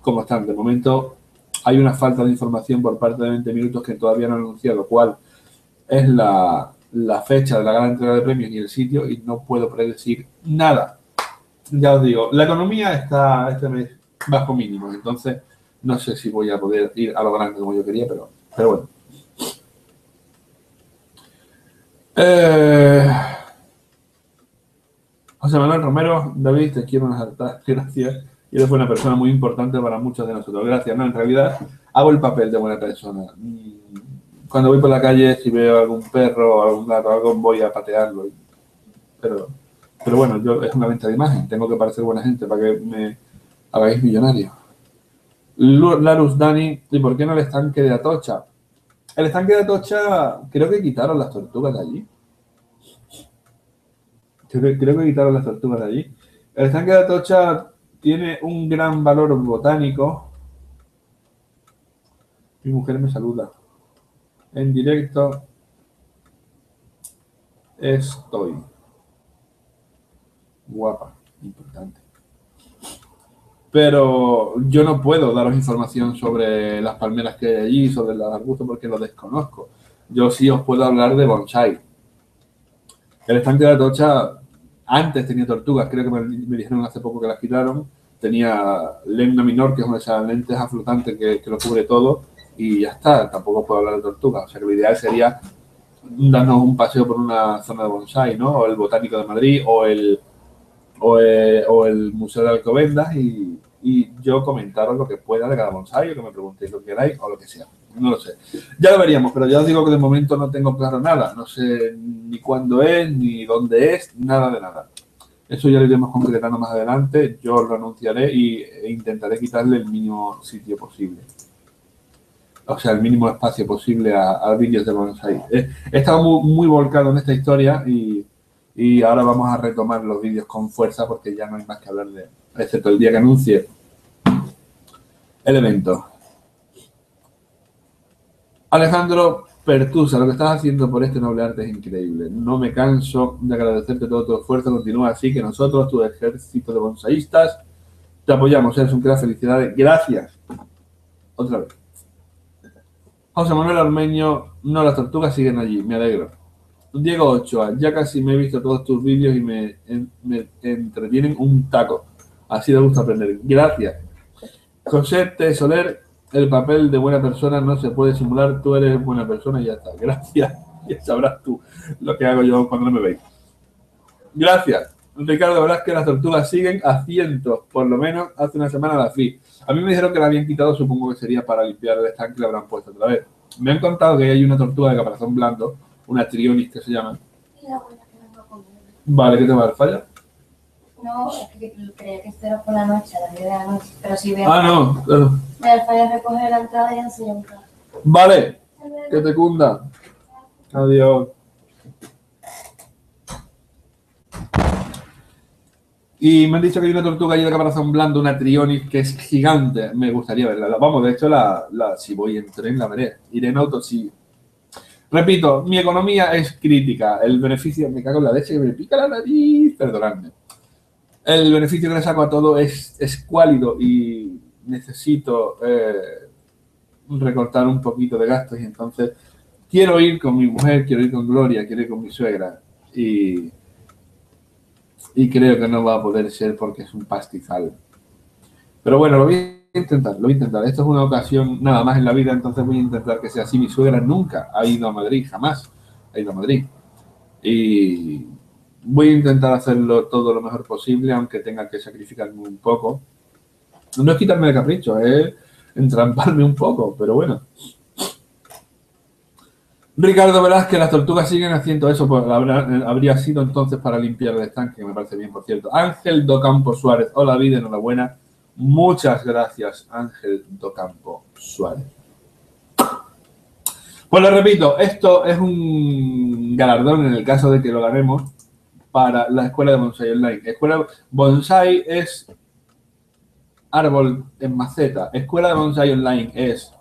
como están. De momento hay una falta de información por parte de 20 minutos que todavía no han anunciado cuál es la, fecha de la gran entrega de premios ni el sitio y no puedo predecir nada. Ya os digo, la economía está este mes bajo mínimo, entonces no sé si voy a poder ir a lo grande como yo quería, pero, pero bueno. Eh, José Manuel Romero, David, te quiero unas <laughs> gracias. Y eres una persona muy importante para muchos de nosotros. Gracias. No, en realidad hago el papel de buena persona. Cuando voy por la calle, si veo algún perro o algún gato, algo, voy a patearlo. Pero, pero bueno, yo, es una venta de imagen. Tengo que parecer buena gente para que me hagáis millonario. Larus Dani, ¿y por qué no el estanque de Atocha? El estanque de Atocha, creo que quitaron las tortugas de allí. Creo que, creo que quitaron las tortugas de allí. El estanque de Atocha tiene un gran valor botánico. Mi mujer me saluda. En directo estoy. Guapa, importante. Pero yo no puedo daros información sobre las palmeras que hay allí, sobre los arbustos, porque lo desconozco. Yo sí os puedo hablar de bonsai. El estanque de Atocha antes tenía tortugas, creo que me, dijeron hace poco que las quitaron. Tenía lemna minor, que es una de esas lentejas flotantes que, que, lo cubre todo, y ya está. Tampoco puedo hablar de tortugas. O sea que lo ideal sería darnos un paseo por una zona de bonsai, ¿no? O el Botánico de Madrid, o el, o el, o el Museo de Alcobendas, y, y, yo comentaros lo que pueda de cada bonsai, o que me preguntéis lo que queráis, o lo que sea. No lo sé. Ya lo veríamos, pero ya os digo que de momento no tengo claro nada. No sé ni cuándo es, ni dónde es, nada de nada. Eso ya lo iremos concretando más adelante. Yo lo anunciaré y, e intentaré quitarle el mínimo sitio posible. O sea, el mínimo espacio posible a, vídeos de bonsai. He, he estado muy, muy, volcado en esta historia y, y ahora vamos a retomar los vídeos con fuerza porque ya no hay más que hablar de, excepto el día que anuncie el evento. Alejandro Pertusa, lo que estás haciendo por este noble arte es increíble. No me canso de agradecerte todo tu esfuerzo. Continúa así que nosotros, tu ejército de bonsaístas, te apoyamos. Eres un gran felicidades. Gracias. Otra vez. José Manuel Armeño, no, las tortugas siguen allí. Me alegro. Diego Ochoa, ya casi me he visto todos tus vídeos y me, entretienen un taco. Así de gusto aprender. Gracias. José T. Soler, el papel de buena persona no se puede simular, tú eres buena persona y ya está. Gracias. <laughs> Ya sabrás tú lo que hago yo cuando no me veis. Gracias. Ricardo que las tortugas siguen a cientos, por lo menos hace una semana las vi. A mí me dijeron que la habían quitado, supongo que sería para limpiar el estanque y la habrán puesto otra vez. Me han contado que hay una tortuga de caparazón blando, una trionis que se llama. Vale, ¿qué te va a dar falla? No, es que creía que esto era por la noche, a las 10 de la noche. Pero si voy Ah, no, claro. Voy al fallo a recoger la entrada y enseñar un carro. Vale, que te cunda. Adiós. Y me han dicho que hay una tortuga allí de caparazón blando, una trionis, que es gigante. Me gustaría verla. Vamos, de hecho, la, la, si voy en tren, la veré. Iré en auto, sí. Repito, mi economía es crítica. El beneficio, me cago en la leche que me pica la nariz. Perdonadme. El beneficio que le saco a todo es escuálido y necesito eh, recortar un poquito de gastos. Y entonces quiero ir con mi mujer, quiero ir con Gloria, quiero ir con mi suegra. Y y creo que no va a poder ser porque es un pastizal. Pero bueno, lo voy a intentar, lo voy a intentar. Esto es una ocasión nada más en la vida, entonces voy a intentar que sea así. Mi suegra nunca ha ido a Madrid, jamás ha ido a Madrid. Y voy a intentar hacerlo todo lo mejor posible, aunque tenga que sacrificarme un poco. No es quitarme el capricho, es entramparme un poco, pero bueno. Ricardo Velázquez, las tortugas siguen haciendo eso, pues habría sido entonces para limpiar el estanque, que me parece bien, por cierto. Ángel Docampo Suárez, hola vida, enhorabuena. Muchas gracias, Ángel Docampo Suárez. Pues lo repito, esto es un galardón en el caso de que lo ganemos para la Escuela de Bonsai Online. Escuela Bonsai es árbol en maceta. Escuela de Bonsai Online es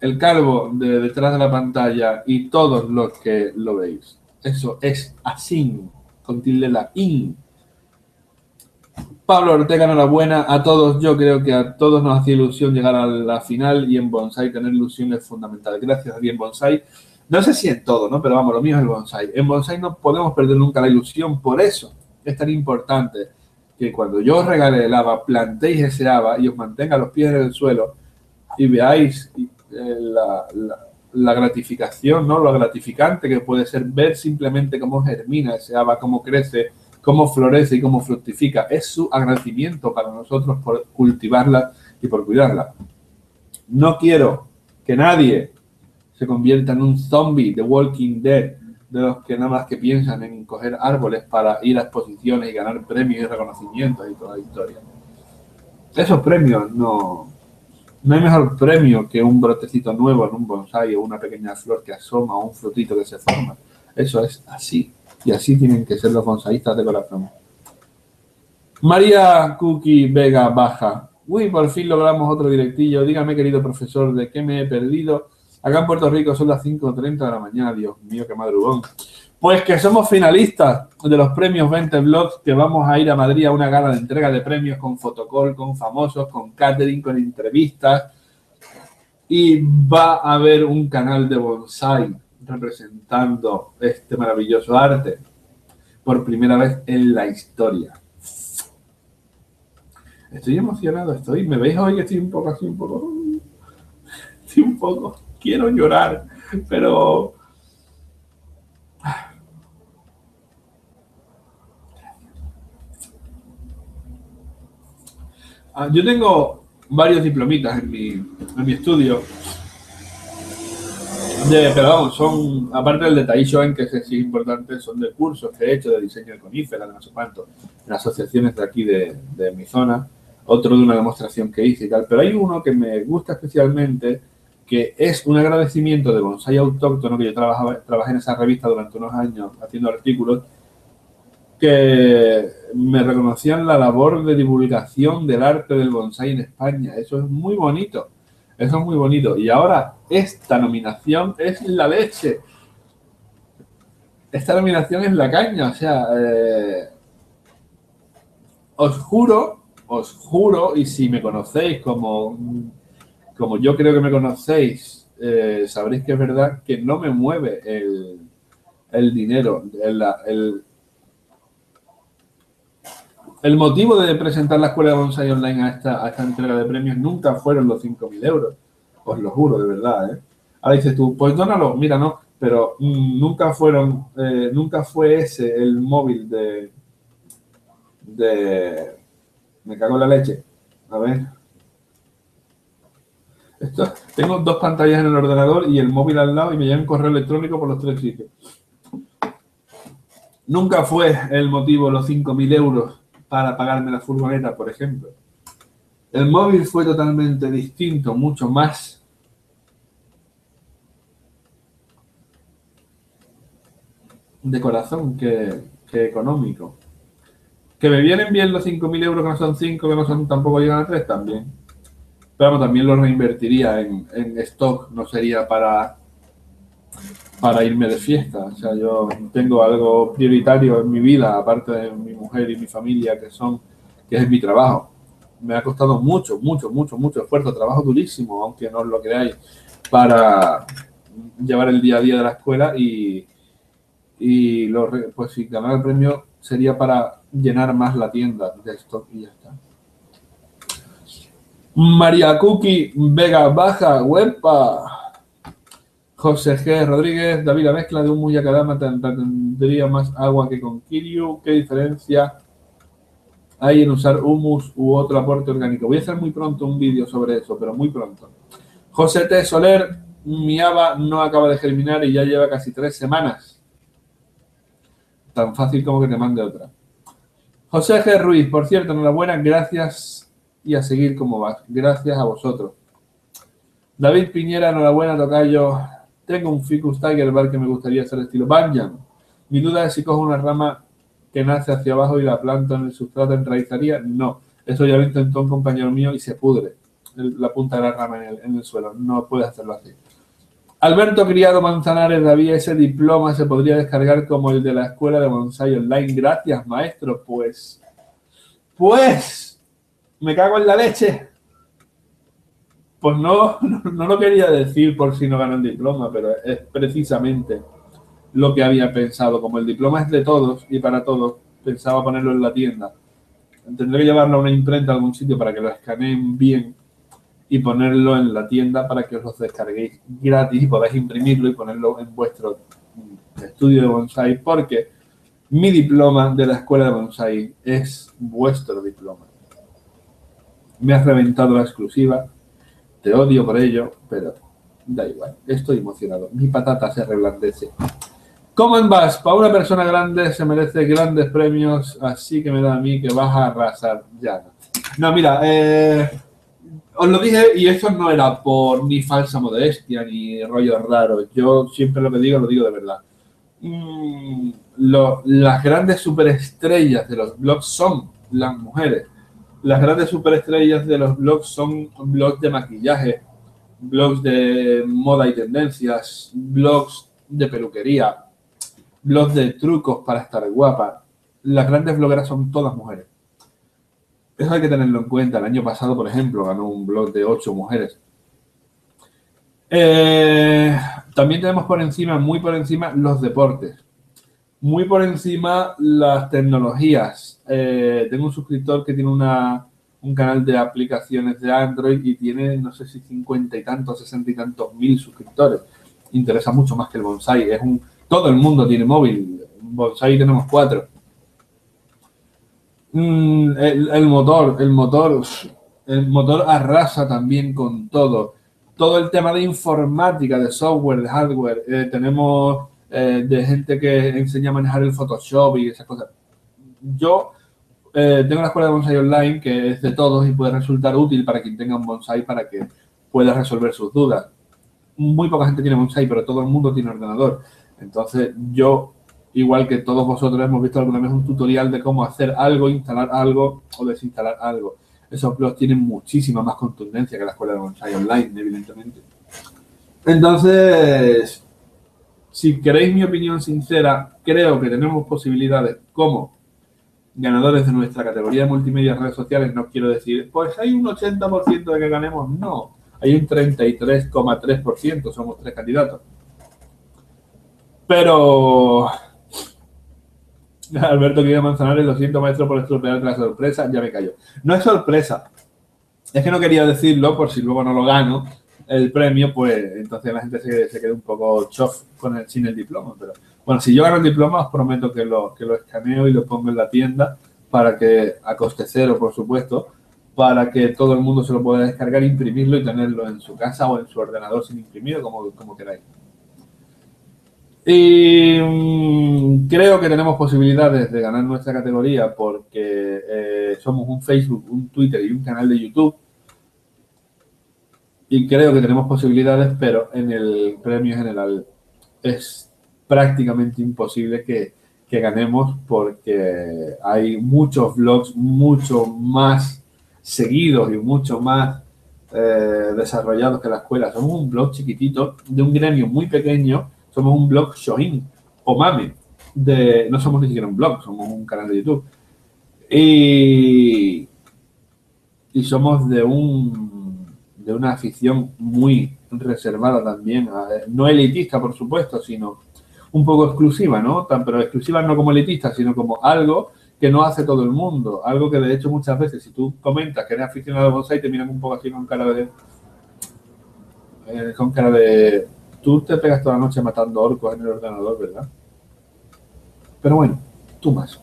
el calvo de detrás de la pantalla y todos los que lo veis. Eso es así, con tilde la in. Pablo Ortega, enhorabuena a todos. Yo creo que a todos nos hacía ilusión llegar a la final y en Bonsai tener ilusión es fundamental. Gracias a ti en Bonsai. No sé si en todo, ¿no? Pero vamos, lo mío es el Bonsai. En Bonsai no podemos perder nunca la ilusión. Por eso es tan importante que cuando yo regale el haba, plantéis ese haba y os mantenga los pies en el suelo y veáis eh, la, la, gratificación, ¿no? Lo gratificante que puede ser ver simplemente cómo germina ese haba, cómo crece, cómo florece y cómo fructifica. Es su agradecimiento para nosotros por cultivarla y por cuidarla. No quiero que nadie se convierta en un zombie de Walking Dead, de los que nada más que piensan en coger árboles para ir a exposiciones y ganar premios y reconocimientos y toda la historia. Esos premios no, no hay mejor premio que un brotecito nuevo en un bonsai o una pequeña flor que asoma o un frutito que se forma. Eso es así. Y así tienen que ser los bonsaístas de corazón. María Cookie Vega Baja. Uy, por fin logramos otro directillo. Dígame, querido profesor, ¿de qué me he perdido? Acá en Puerto Rico son las 5.30 de la mañana. Dios mío, qué madrugón. Pues que somos finalistas de los premios 20 Blogs, que vamos a ir a Madrid a una gala de entrega de premios con fotocall, con famosos, con catering, con entrevistas. Y va a haber un canal de bonsai representando este maravilloso arte por primera vez en la historia. Estoy emocionado, estoy. ¿Me veis hoy que estoy un poco así, un poco? Estoy un poco. Quiero llorar, pero Ah, yo tengo varios diplomitas en mi, en mi estudio. pero vamos, son, aparte del detallillo en que es importante, son de cursos que he hecho de diseño de coníferas, de no sé cuánto, en asociaciones de aquí de, de mi zona, otro de una demostración que hice y tal. Pero hay uno que me gusta especialmente, que es un agradecimiento de bonsai autóctono, que yo trabajaba, trabajé en esa revista durante unos años haciendo artículos, que me reconocían la labor de divulgación del arte del bonsai en España. Eso es muy bonito. Eso es muy bonito. Y ahora esta nominación es la leche. Esta nominación es la caña. O sea, eh, os juro, os juro, y si me conocéis como, como yo creo que me conocéis, eh, sabréis que es verdad que no me mueve el, el dinero, el, el motivo de presentar la escuela de bonsai online a esta, esta entrega de premios nunca fueron los 5.000 euros. Os lo juro, de verdad. ¿eh? Ahora dices tú, pues dónalo, mira, no, pero mm, nunca fueron, eh, nunca fue ese el móvil de, de, me cago en la leche. A ver. Tengo dos pantallas en el ordenador y el móvil al lado y me llega un correo electrónico por los tres sitios. Nunca fue el motivo los 5.000 euros para pagarme la furgoneta, por ejemplo. El móvil fue totalmente distinto, mucho más de corazón que, económico. Que me vienen bien los 5.000 euros, que no son 5, que no son tampoco llegan a 3 también. Pero también lo reinvertiría en, en stock, no sería para para irme de fiesta. O sea, yo tengo algo prioritario en mi vida, aparte de mi mujer y mi familia, que son, que es mi trabajo. Me ha costado mucho, mucho, mucho, mucho esfuerzo, trabajo durísimo, aunque no os lo creáis, para llevar el día a día de la escuela y, y lo, pues si ganar el premio sería para llenar más la tienda de stock y ya está. María Cookie Vega Baja, huepa. José G. Rodríguez, David, la mezcla de humus y acadama tendría más agua que con Kiryu. ¿Qué diferencia hay en usar humus u otro aporte orgánico? Voy a hacer muy pronto un vídeo sobre eso, pero muy pronto. José T. Soler, mi haba no acaba de germinar y ya lleva casi tres semanas. Tan fácil como que te mande otra. José G. Ruiz, por cierto, enhorabuena, gracias y a seguir como vas. Gracias a vosotros. David Piñera, enhorabuena, Tocayo. Tengo un Ficus Tiger Bar que me gustaría hacer estilo Banyan. Mi duda es si cojo una rama que nace hacia abajo y la planto en el sustrato enraizaría. No, eso ya lo intentó un compañero mío y se pudre la punta de la rama en el, en el suelo. No puedes hacerlo así. Alberto Criado Manzanares, David, ese diploma se podría descargar como el de la escuela de bonsai online. Gracias, maestro. Pues, pues, me cago en la leche. Pues <laughs> no, no, lo quería decir por si no gano el diploma, pero es precisamente lo que había pensado. Como el diploma es de todos y para todos, pensaba ponerlo en la tienda. Tendré que llevarlo a una imprenta a algún sitio para que lo escaneen bien y ponerlo en la tienda para que os lo descarguéis gratis y podáis imprimirlo y ponerlo en vuestro estudio de bonsai porque mi diploma de la escuela de bonsai es vuestro diploma. Me has reventado la exclusiva, te odio por ello, pero da igual, estoy emocionado. Mi patata se reblandece. ¿Cómo en vas? Para una persona grande se merece grandes premios, así que me da a mí que vas a arrasar ya. No, mira, eh, os lo dije y esto no era por ni falsa modestia ni rollo raro. Yo siempre lo que digo, lo digo de verdad. Mm, las grandes superestrellas de los blogs son las mujeres. Las grandes superestrellas de los blogs son blogs de maquillaje, blogs de moda y tendencias, blogs de peluquería, blogs de trucos para estar guapa. Las grandes blogueras son todas mujeres. Eso hay que tenerlo en cuenta. El año pasado, por ejemplo, ganó un blog de ocho mujeres. Eh, también tenemos por encima, muy por encima, los deportes. Muy por encima las tecnologías. Eh, tengo un suscriptor que tiene una, un canal de aplicaciones de Android y tiene, no sé si cincuenta y tantos, sesenta y tantos mil suscriptores. Interesa mucho más que el bonsai. Es un, todo el mundo tiene móvil. Bonsai tenemos cuatro. Mm, el, motor, el motor, el motor arrasa también con todo. Todo el tema de informática, de software, de hardware. Eh, tenemos eh, de gente que enseña a manejar el Photoshop y esas cosas. Yo eh, tengo una escuela de bonsai online que es de todos y puede resultar útil para quien tenga un bonsai para que pueda resolver sus dudas. Muy poca gente tiene bonsai, pero todo el mundo tiene ordenador. Entonces, yo igual que todos vosotros hemos visto alguna vez un tutorial de cómo hacer algo, instalar algo o desinstalar algo. Esos blogs tienen muchísima más contundencia que la escuela de bonsai online, evidentemente. Entonces, si queréis mi opinión sincera, creo que tenemos posibilidades como ganadores de nuestra categoría de multimedia redes sociales. No quiero decir, pues hay un 80% de que ganemos. No, hay un 33,3%, somos tres candidatos. Pero <laughs> Alberto Guillermo Manzanares, lo siento maestro por estropear la sorpresa, ya me callo. No es sorpresa, es que no quería decirlo por si luego no lo gano el premio, pues entonces la gente se, se queda un poco chof con el, sin el diploma. Pero bueno, si yo gano el diploma, os prometo que lo, que lo escaneo y lo pongo en la tienda para que, a coste cero, por supuesto, para que todo el mundo se lo pueda descargar, imprimirlo y tenerlo en su casa o en su ordenador sin imprimir, como, como queráis. Y mm, creo que tenemos posibilidades de ganar nuestra categoría porque eh, somos un Facebook, un Twitter y un canal de YouTube. Y creo que tenemos posibilidades, pero en el premio general es prácticamente imposible que, ganemos porque hay muchos vlogs mucho más seguidos y mucho más eh, desarrollados que la escuela. Somos un blog chiquitito de un gremio muy pequeño somos un blog Shoin o Mame. De, no somos ni siquiera un blog, somos un canal de YouTube. Y, y somos de un de una afición muy reservada también, no elitista por supuesto, sino un poco exclusiva, ¿no? Pero exclusiva no como elitista, sino como algo que no hace todo el mundo. Algo que de hecho muchas veces, si tú comentas que eres aficionado a bonsai, te miran un poco así con cara de. Eh, con cara de tú te pegas toda la noche matando orcos en el ordenador, ¿verdad? Pero bueno, tú más.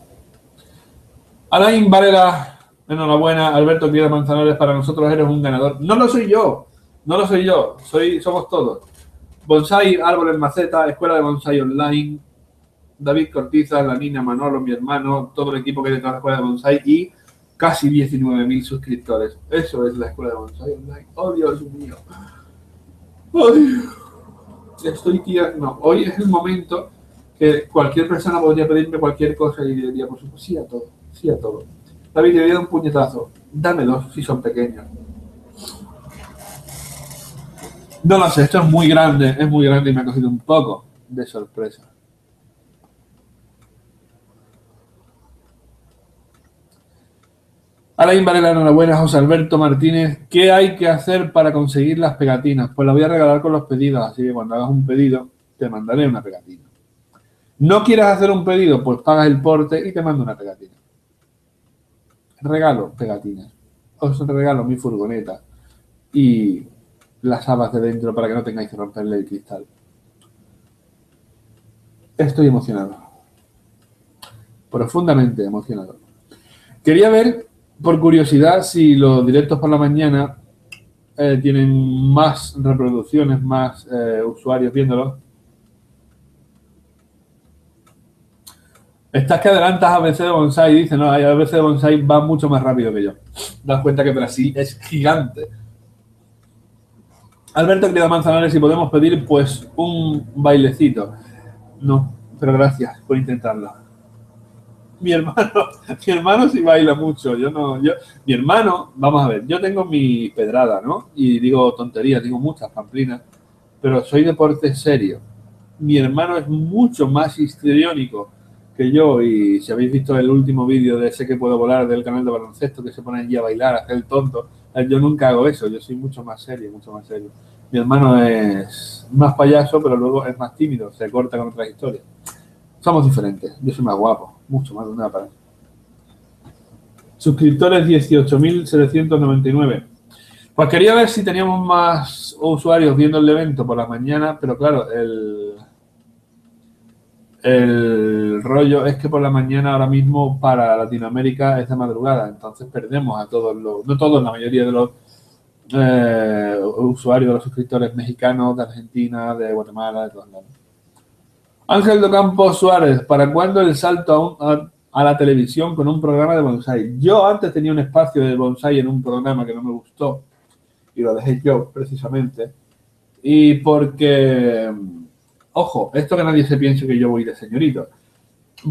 Alain Varela, enhorabuena. Alberto Piedra Manzanares, para nosotros eres un ganador. No lo soy yo, no lo soy yo, soy, somos todos. Bonsai, árboles, maceta, escuela de bonsai online. David Cortiza, la niña Manolo, mi hermano, todo el equipo que hay detrás de la escuela de bonsai y casi 19.000 suscriptores. Eso es la escuela de bonsai online. Oh, Dios mío. Ay, estoy tierno. Hoy es el momento que cualquier persona podría pedirme cualquier cosa y diría, por supuesto, sí a todo, sí a todo. David, le dar un puñetazo. Dame dos si son pequeños. No lo sé, esto es muy grande, es muy grande y me ha cogido un poco de sorpresa. Alain Varela, enhorabuena, José Alberto Martínez. ¿Qué hay que hacer para conseguir las pegatinas? Pues las voy a regalar con los pedidos, así que cuando hagas un pedido, te mandaré una pegatina. ¿No quieres hacer un pedido? Pues pagas el porte y te mando una pegatina. Regalo pegatinas. Os regalo mi furgoneta y las habas de dentro para que no tengáis que romperle el cristal. Estoy emocionado. Profundamente emocionado. Quería ver por curiosidad, si los directos por la mañana eh, tienen más reproducciones, más eh, usuarios viéndolos. Estás que adelantas a BC de Bonsai y dice, no, a BC de Bonsai va mucho más rápido que yo. Das cuenta que Brasil es gigante. Alberto, querido Manzanares, si podemos pedir pues un bailecito. No, pero gracias por intentarlo mi hermano, <laughs> mi hermano sí baila mucho. Yo no, yo, mi hermano, vamos a ver, yo tengo mi pedrada, ¿no? Y digo tonterías, digo muchas pamplinas, pero soy deporte serio. Mi hermano es mucho más histriónico que yo y si habéis visto el último vídeo de Sé que puedo volar del canal de baloncesto que se pone allí a bailar, a hacer el tonto, eh, yo nunca hago eso, yo soy mucho más serio, mucho más serio. Mi hermano es más payaso, pero luego es más tímido, se corta con otras historias. Somos diferentes, yo soy más guapo mucho más de una para. Suscriptores 18.799. Pues quería ver si teníamos más usuarios viendo el evento por la mañana, pero claro, el, el rollo es que por la mañana ahora mismo para Latinoamérica es de madrugada, entonces perdemos a todos los, no todos, la mayoría de los eh, usuarios, de los suscriptores mexicanos, de Argentina, de Guatemala, de todos lados. Ángel de Campos Suárez, ¿para cuándo el salto a, la televisión con un programa de bonsai? Yo antes tenía un espacio de bonsai en un programa que no me gustó y lo dejé yo precisamente. Y porque, ojo, esto que nadie se piense que yo voy de señorito.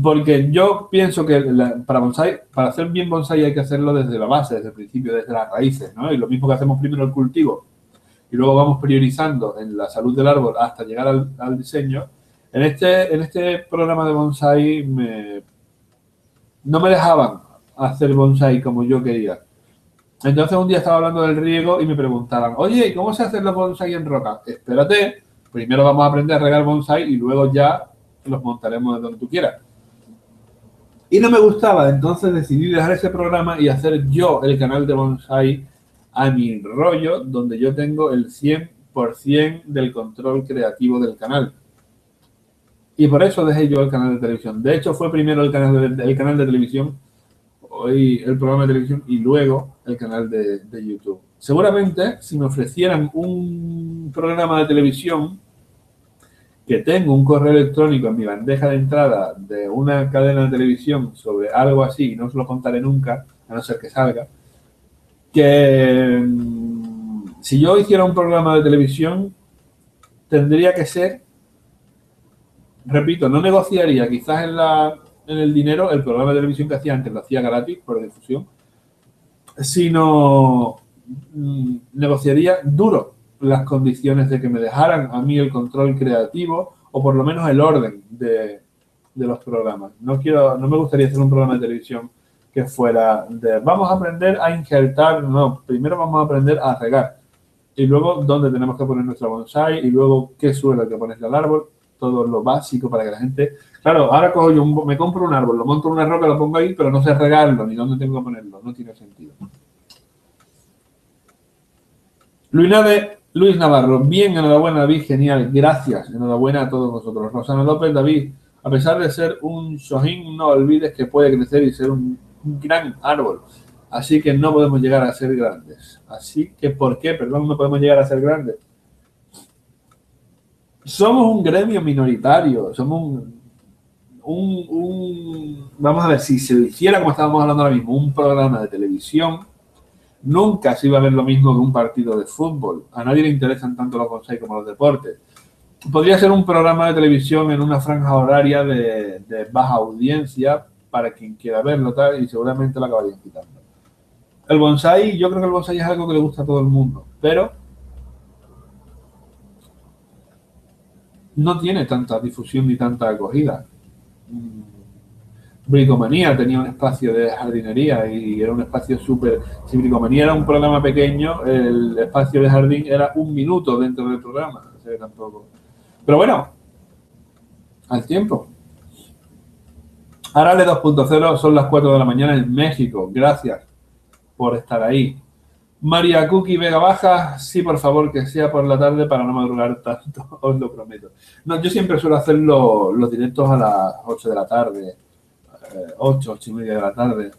Porque yo pienso que para bonsai, para hacer bien bonsai hay que hacerlo desde la base, desde el principio, desde las raíces, ¿no? Y lo mismo que hacemos primero el cultivo y luego vamos priorizando en la salud del árbol hasta llegar al diseño en este, en este programa de bonsai me, no me dejaban hacer bonsai como yo quería. Entonces un día estaba hablando del riego y me preguntaban, oye, ¿cómo se hacen los bonsai en roca? Espérate, primero vamos a aprender a regar bonsai y luego ya los montaremos donde tú quieras. Y no me gustaba, entonces decidí dejar ese programa y hacer yo el canal de bonsai a mi rollo, donde yo tengo el 100% del control creativo del canal. Y por eso dejé yo el canal de televisión. De hecho, fue primero el canal de, canal de televisión, hoy el programa de televisión y luego el canal de, de YouTube. Seguramente, si me ofrecieran un programa de televisión que tengo un correo electrónico en mi bandeja de entrada de una cadena de televisión sobre algo así, no os lo contaré nunca, a no ser que salga, que mm, si yo hiciera un programa de televisión, tendría que ser repito, no negociaría quizás en, la, en el dinero el programa de televisión que hacía antes, lo hacía gratis por difusión, sino mm, negociaría duro las condiciones de que me dejaran a mí el control creativo o por lo menos el orden de, de los programas. No, quiero, no me gustaría hacer un programa de televisión que fuera de vamos a aprender a injertar, no, primero vamos a aprender a regar y luego dónde tenemos que poner nuestro bonsai y luego qué suelo que ponerle al árbol todo lo básico para que la gente... Claro, ahora cojo yo, me compro un árbol, lo monto en una roca, lo pongo ahí, pero no sé regarlo ni dónde tengo que ponerlo. No tiene sentido. Luis Navarro, bien, enhorabuena David, genial, gracias, enhorabuena a todos vosotros. Rosana López, David, a pesar de ser un sojín, no olvides que puede crecer y ser un, un gran árbol. Así que no podemos llegar a ser grandes. Así que, ¿por qué? Perdón, no podemos llegar a ser grandes somos un gremio minoritario, somos un, un- vamos a ver, si se hiciera, como estábamos hablando ahora mismo, un programa de televisión, nunca se iba a ver lo mismo que un partido de fútbol. A nadie le interesan tanto los bonsai como los deportes. Podría ser un programa de televisión en una franja horaria de, de baja audiencia para quien quiera verlo tal, y seguramente lo acabarían quitando. El bonsai, yo creo que el bonsai es algo que le gusta a todo el mundo, pero no tiene tanta difusión ni tanta acogida. Bricomanía tenía un espacio de jardinería y era un espacio súper... Si Bricomanía era un programa pequeño, el espacio de jardín era un minuto dentro del programa. O sea tampoco... Pero bueno, al tiempo. Arale 2.0 son las 4 de la mañana en México. Gracias por estar ahí. María Cookie Vega Baja, sí, por favor, que sea por la tarde para no madrugar tanto, <laughs> os lo prometo. No, yo siempre suelo hacer lo- los directos a las 8 de la tarde, 8, 8 y media de la tarde,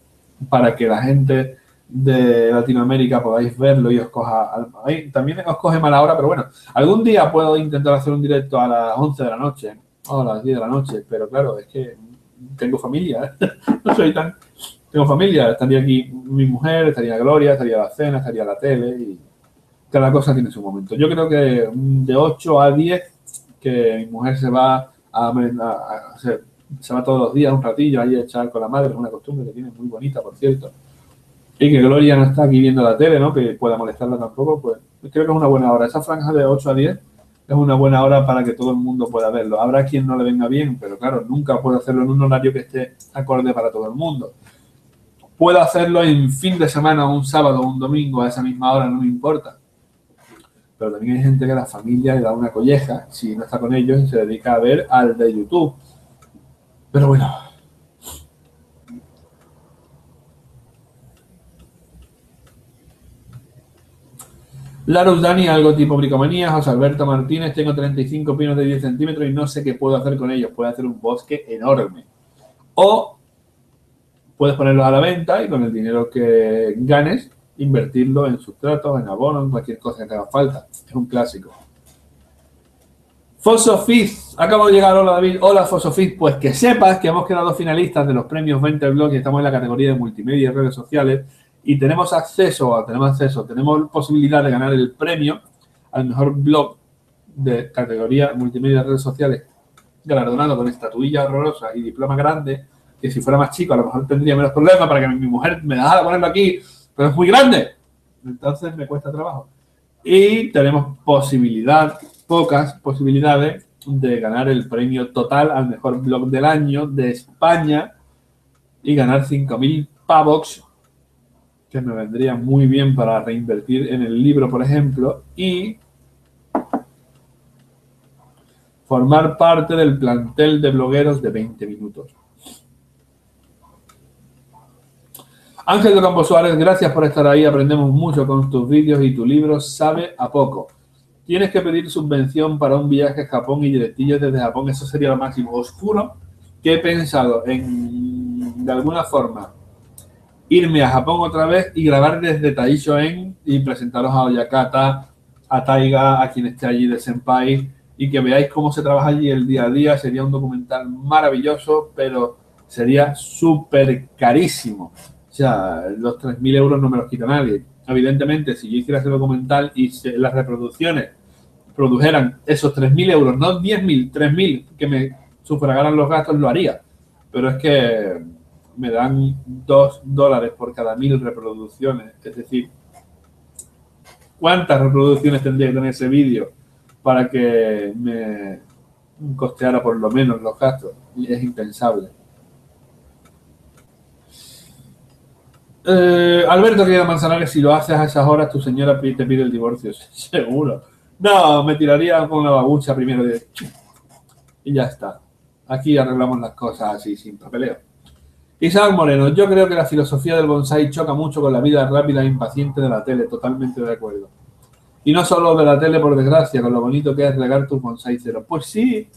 para que la gente de Latinoamérica podáis verlo y os coja. ahí también os coge mala hora, pero bueno, algún día puedo intentar hacer un directo a las 11 de la noche o a las 10 de la noche, pero claro, es que tengo familia, ¿eh? <laughs> no soy tan. Tengo familia, estaría aquí mi mujer, estaría Gloria, estaría la cena, estaría la tele y cada cosa tiene su momento. Yo creo que de 8 a 10 que mi mujer se va a, a- a- se, va todos los días un ratillo ahí a echar con la madre, es una costumbre que tiene muy bonita, por cierto. Y que Gloria no está aquí viendo la tele, ¿no? Que pueda molestarla tampoco, pues creo que es una buena hora. Esa franja de 8 a 10 es una buena hora para que todo el mundo pueda verlo. Habrá quien no le venga bien, pero claro, nunca puedo hacerlo en un horario que esté acorde para todo el mundo. Puedo hacerlo en fin de semana, un sábado un domingo a esa misma hora, no me importa. Pero también hay gente que la familia le da una colleja si no está con ellos y se dedica a ver al de YouTube. Pero bueno. Larus Dani, algo tipo bricomanía. José Alberto Martínez, tengo 35 pinos de 10 centímetros y no sé qué puedo hacer con ellos. Puedo hacer un bosque enorme. O puedes ponerlos a la venta y con el dinero que ganes, invertirlo en sustratos, en abono, en cualquier cosa que te haga falta. Es un clásico. Fosofiz, acabo de llegar, hola David, hola Fosofiz, pues que sepas que hemos quedado finalistas de los premios 20 Blog y estamos en la categoría de multimedia y redes sociales y tenemos acceso, tenemos acceso, tenemos posibilidad de ganar el premio al mejor blog de categoría multimedia y redes sociales galardonado con estatuilla horrorosa y diploma grande, que si fuera más chico a lo mejor tendría menos problemas para que mi mujer me dejara ponerlo aquí, pero es muy grande, entonces me cuesta trabajo. Y tenemos posibilidad, pocas posibilidades de ganar el premio total al mejor blog del año de España y ganar 5.000 pavos, que me vendría muy bien para reinvertir en el libro, por ejemplo, y formar parte del plantel de blogueros de 20 minutos. Ángel de Campos Suárez, gracias por estar ahí. Aprendemos mucho con tus vídeos y tu libro sabe a poco. Tienes que pedir subvención para un viaje a Japón y directillos desde Japón. Eso sería lo máximo. Os juro que he pensado en, de alguna forma, irme a Japón otra vez y grabar desde Taishoen y presentaros a Oyakata, a Taiga, a quien esté allí de Senpai y que veáis cómo se trabaja allí el día a día. Sería un documental maravilloso, pero sería súper carísimo. O sea, los 3.000 euros no me los quita nadie. Evidentemente, si yo hiciera ese documental y se- las reproducciones produjeran esos 3.000 euros, no 10.000, 3.000, que me sufragaran los gastos, lo haría. Pero es que me dan 2 dólares por cada 1.000 reproducciones. Es decir, ¿cuántas reproducciones tendría que tener ese vídeo para que me costeara por lo menos los gastos? Es impensable. Eh, Alberto querida Manzanares, si lo haces a esas horas, tu señora te pide el divorcio, <laughs> seguro. No, me tiraría con la babucha primero de... Y ya está. Aquí arreglamos las cosas así, sin papeleo. Isaac Moreno, yo creo que la filosofía del bonsai choca mucho con la vida rápida e impaciente de la tele, totalmente de acuerdo. Y no solo de la tele, por desgracia, con lo bonito que es regar tus bonsai cero. Pues sí,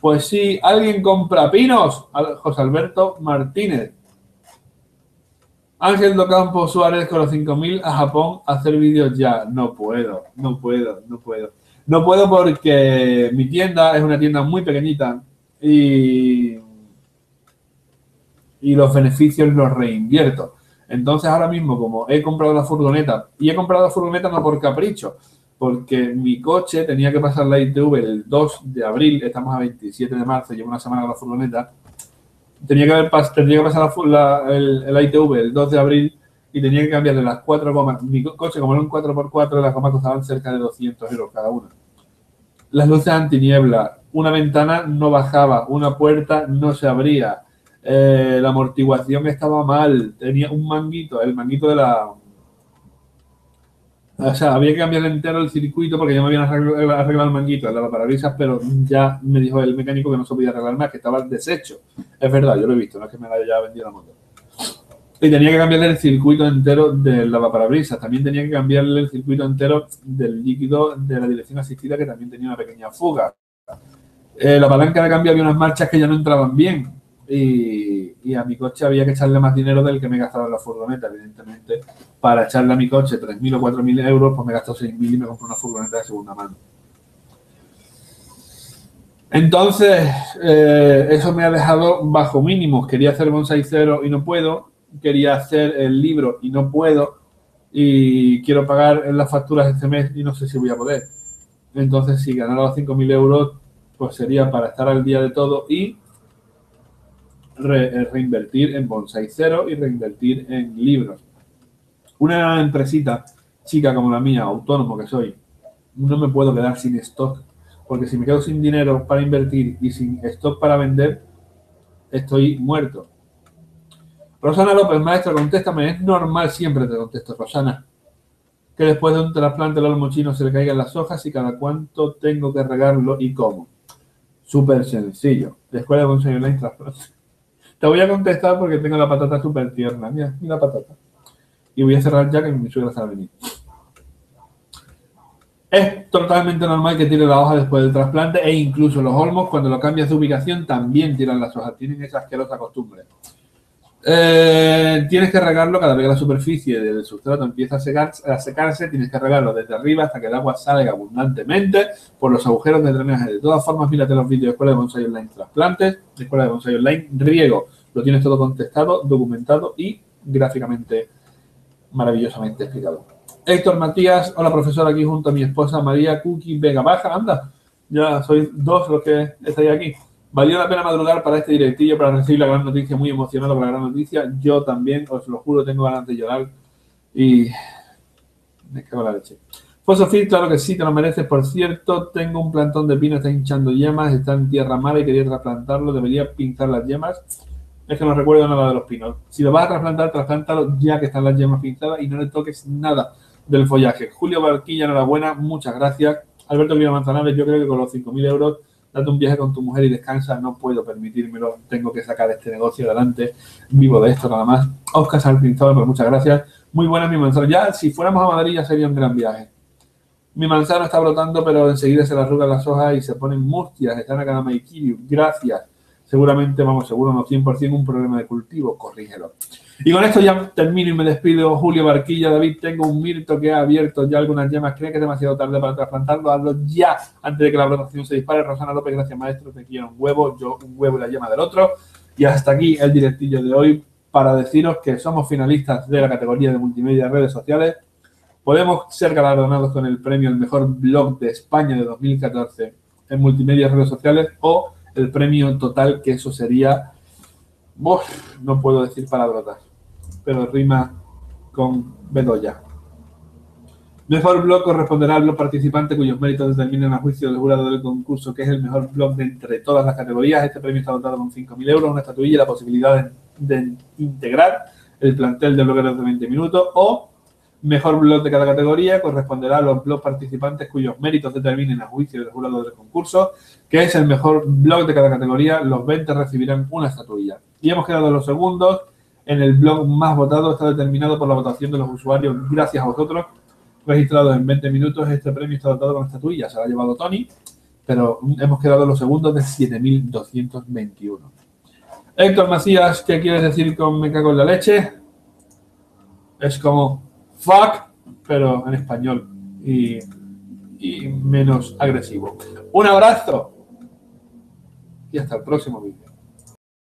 pues sí, ¿alguien compra pinos? José Alberto Martínez. Ángel Docampo Suárez con los 5.000 a Japón hacer vídeos ya. No puedo, no puedo, no puedo. No puedo porque mi tienda es una tienda muy pequeñita y y los beneficios los reinvierto. Entonces ahora mismo, como he comprado la furgoneta, y he comprado la furgoneta no por capricho, porque mi coche tenía que pasar la ITV el 2 de abril, estamos a 27 de marzo, llevo una semana con la furgoneta, tenía que, haber tendría que pasar la, el, ITV el 2 de abril y tenía que cambiarle las cuatro gomas. Mi coche, como era un 4x4, las gomas costaban cerca de 200 euros cada una. Las luces antiniebla, una ventana no bajaba, una puerta no se abría, eh, la amortiguación estaba mal, tenía un manguito, el manguito de la... O sea, había que cambiar entero el circuito porque ya me habían arreglado, el manguito, el parabrisas, pero ya me dijo el mecánico que no se podía arreglar más, que estaba deshecho. Es verdad, yo lo he visto, no es que me la haya vendido la moto. Y tenía que cambiarle el circuito entero del lavaparabrisas. También tenía que cambiarle el circuito entero del líquido de la dirección asistida, que también tenía una pequeña fuga. Eh, la palanca de cambio había unas marchas que ya no entraban bien y, a mi coche había que echarle más dinero del que me gastaba en la furgoneta, evidentemente. Para echarle a mi coche 3.000 o 4.000 euros, pues me gastó 6.000 y me compré una furgoneta de segunda mano. Entonces, eh, eso me ha dejado bajo mínimos. Quería hacer bonsai cero y no puedo. Quería hacer el libro y no puedo. Y quiero pagar las facturas este mes y no sé si voy a poder. Entonces, si ganara los 5.000 euros, pues sería para estar al día de todo y eh, reinvertir en Bonsai Cero y reinvertir en libros. Una empresita chica como la mía, autónomo que soy, no me puedo quedar sin stock, porque si me quedo sin dinero para invertir y sin stock para vender, estoy muerto. Rosana López, maestra, contéstame, es normal, siempre te contesto, Rosana, que después de un trasplante del mochino se le caigan las hojas y cada cuánto tengo que regarlo y cómo. Súper sencillo. La escuela de conseguir Online trasplante. Te voy a contestar porque tengo la patata súper tierna. Mira, mira la patata. Y voy a cerrar ya que mi suegra se va a venir. Es totalmente normal que tire la hoja después del trasplante e incluso los olmos cuando lo cambias de ubicación también tiran las hojas. Tienen esa asquerosa costumbre. Eh, tienes que regarlo cada vez que la superficie del sustrato empieza a, secarse, tienes que regarlo desde arriba hasta que el agua salga abundantemente por los agujeros de drenaje. De todas formas, mírate los vídeos de Escuela de Bonsai Online Trasplantes, Escuela de Bonsai Online Riego. Lo tienes todo contestado, documentado y gráficamente maravillosamente explicado. Héctor Matías, hola profesor, aquí junto a mi esposa María Cookie Vega Baja, anda, ya sois dos los que estáis aquí. Valió la pena madrugar para este directillo, para recibir la gran noticia, muy emocionado por la gran noticia. Yo también, os lo juro, tengo ganas de llorar y me cago en la leche. Fosofil, claro que sí, te lo mereces. Por cierto, tengo un plantón de pino, está hinchando yemas, está en tierra mala y quería trasplantarlo. Debería pintar las yemas. Es que no recuerdo nada de los pinos. Si lo vas a trasplantar, trasplántalo ya que están las yemas pintadas y no le toques nada del follaje. Julio Barquilla, enhorabuena, muchas gracias. Alberto Guillermo Manzanares, yo creo que con los 5.000 euros date un viaje con tu mujer y descansa, no puedo permitírmelo, tengo que sacar este negocio adelante, vivo de esto nada más. Oscar San pues muchas gracias. Muy buena mi manzana. Ya, si fuéramos a Madrid ya sería un gran viaje. Mi manzana está brotando, pero enseguida se le arrugan las hojas y se ponen mustias, están acá en Gracias. Seguramente, vamos, seguro no 100% un problema de cultivo, corrígelo. Y con esto ya termino y me despido. Julio Barquilla, David, tengo un mirto que ha abierto ya algunas yemas. ¿Cree que es demasiado tarde para trasplantarlo? Hazlo ya antes de que la brotación se dispare. Rosana López, gracias maestro. Te quiero un huevo, yo un huevo y la yema del otro. Y hasta aquí el directillo de hoy para deciros que somos finalistas de la categoría de multimedia redes sociales. Podemos ser galardonados con el premio El mejor blog de España de 2014 en multimedia redes sociales o el premio total, que eso sería. no puedo decir palabrotas pero rima con Bedoya. Mejor blog corresponderá al blog participante cuyos méritos determinen a juicio del jurado del concurso, que es el mejor blog de entre todas las categorías. Este premio está dotado con 5.000 euros, una estatuilla y la posibilidad de, integrar el plantel de blogueros de 20 minutos. O mejor blog de cada categoría corresponderá a los blogs participantes cuyos méritos determinen a juicio del jurado del concurso, que es el mejor blog de cada categoría. Los 20 recibirán una estatuilla. Y hemos quedado los segundos en el blog más votado está determinado por la votación de los usuarios. Gracias a vosotros, registrados en 20 minutos. Este premio está dotado con estatuilla. Se lo ha llevado Tony, pero hemos quedado los segundos de 7.221. Héctor Macías, ¿qué quieres decir con me cago en la leche? Es como fuck, pero en español y, y menos agresivo. Un abrazo y hasta el próximo vídeo.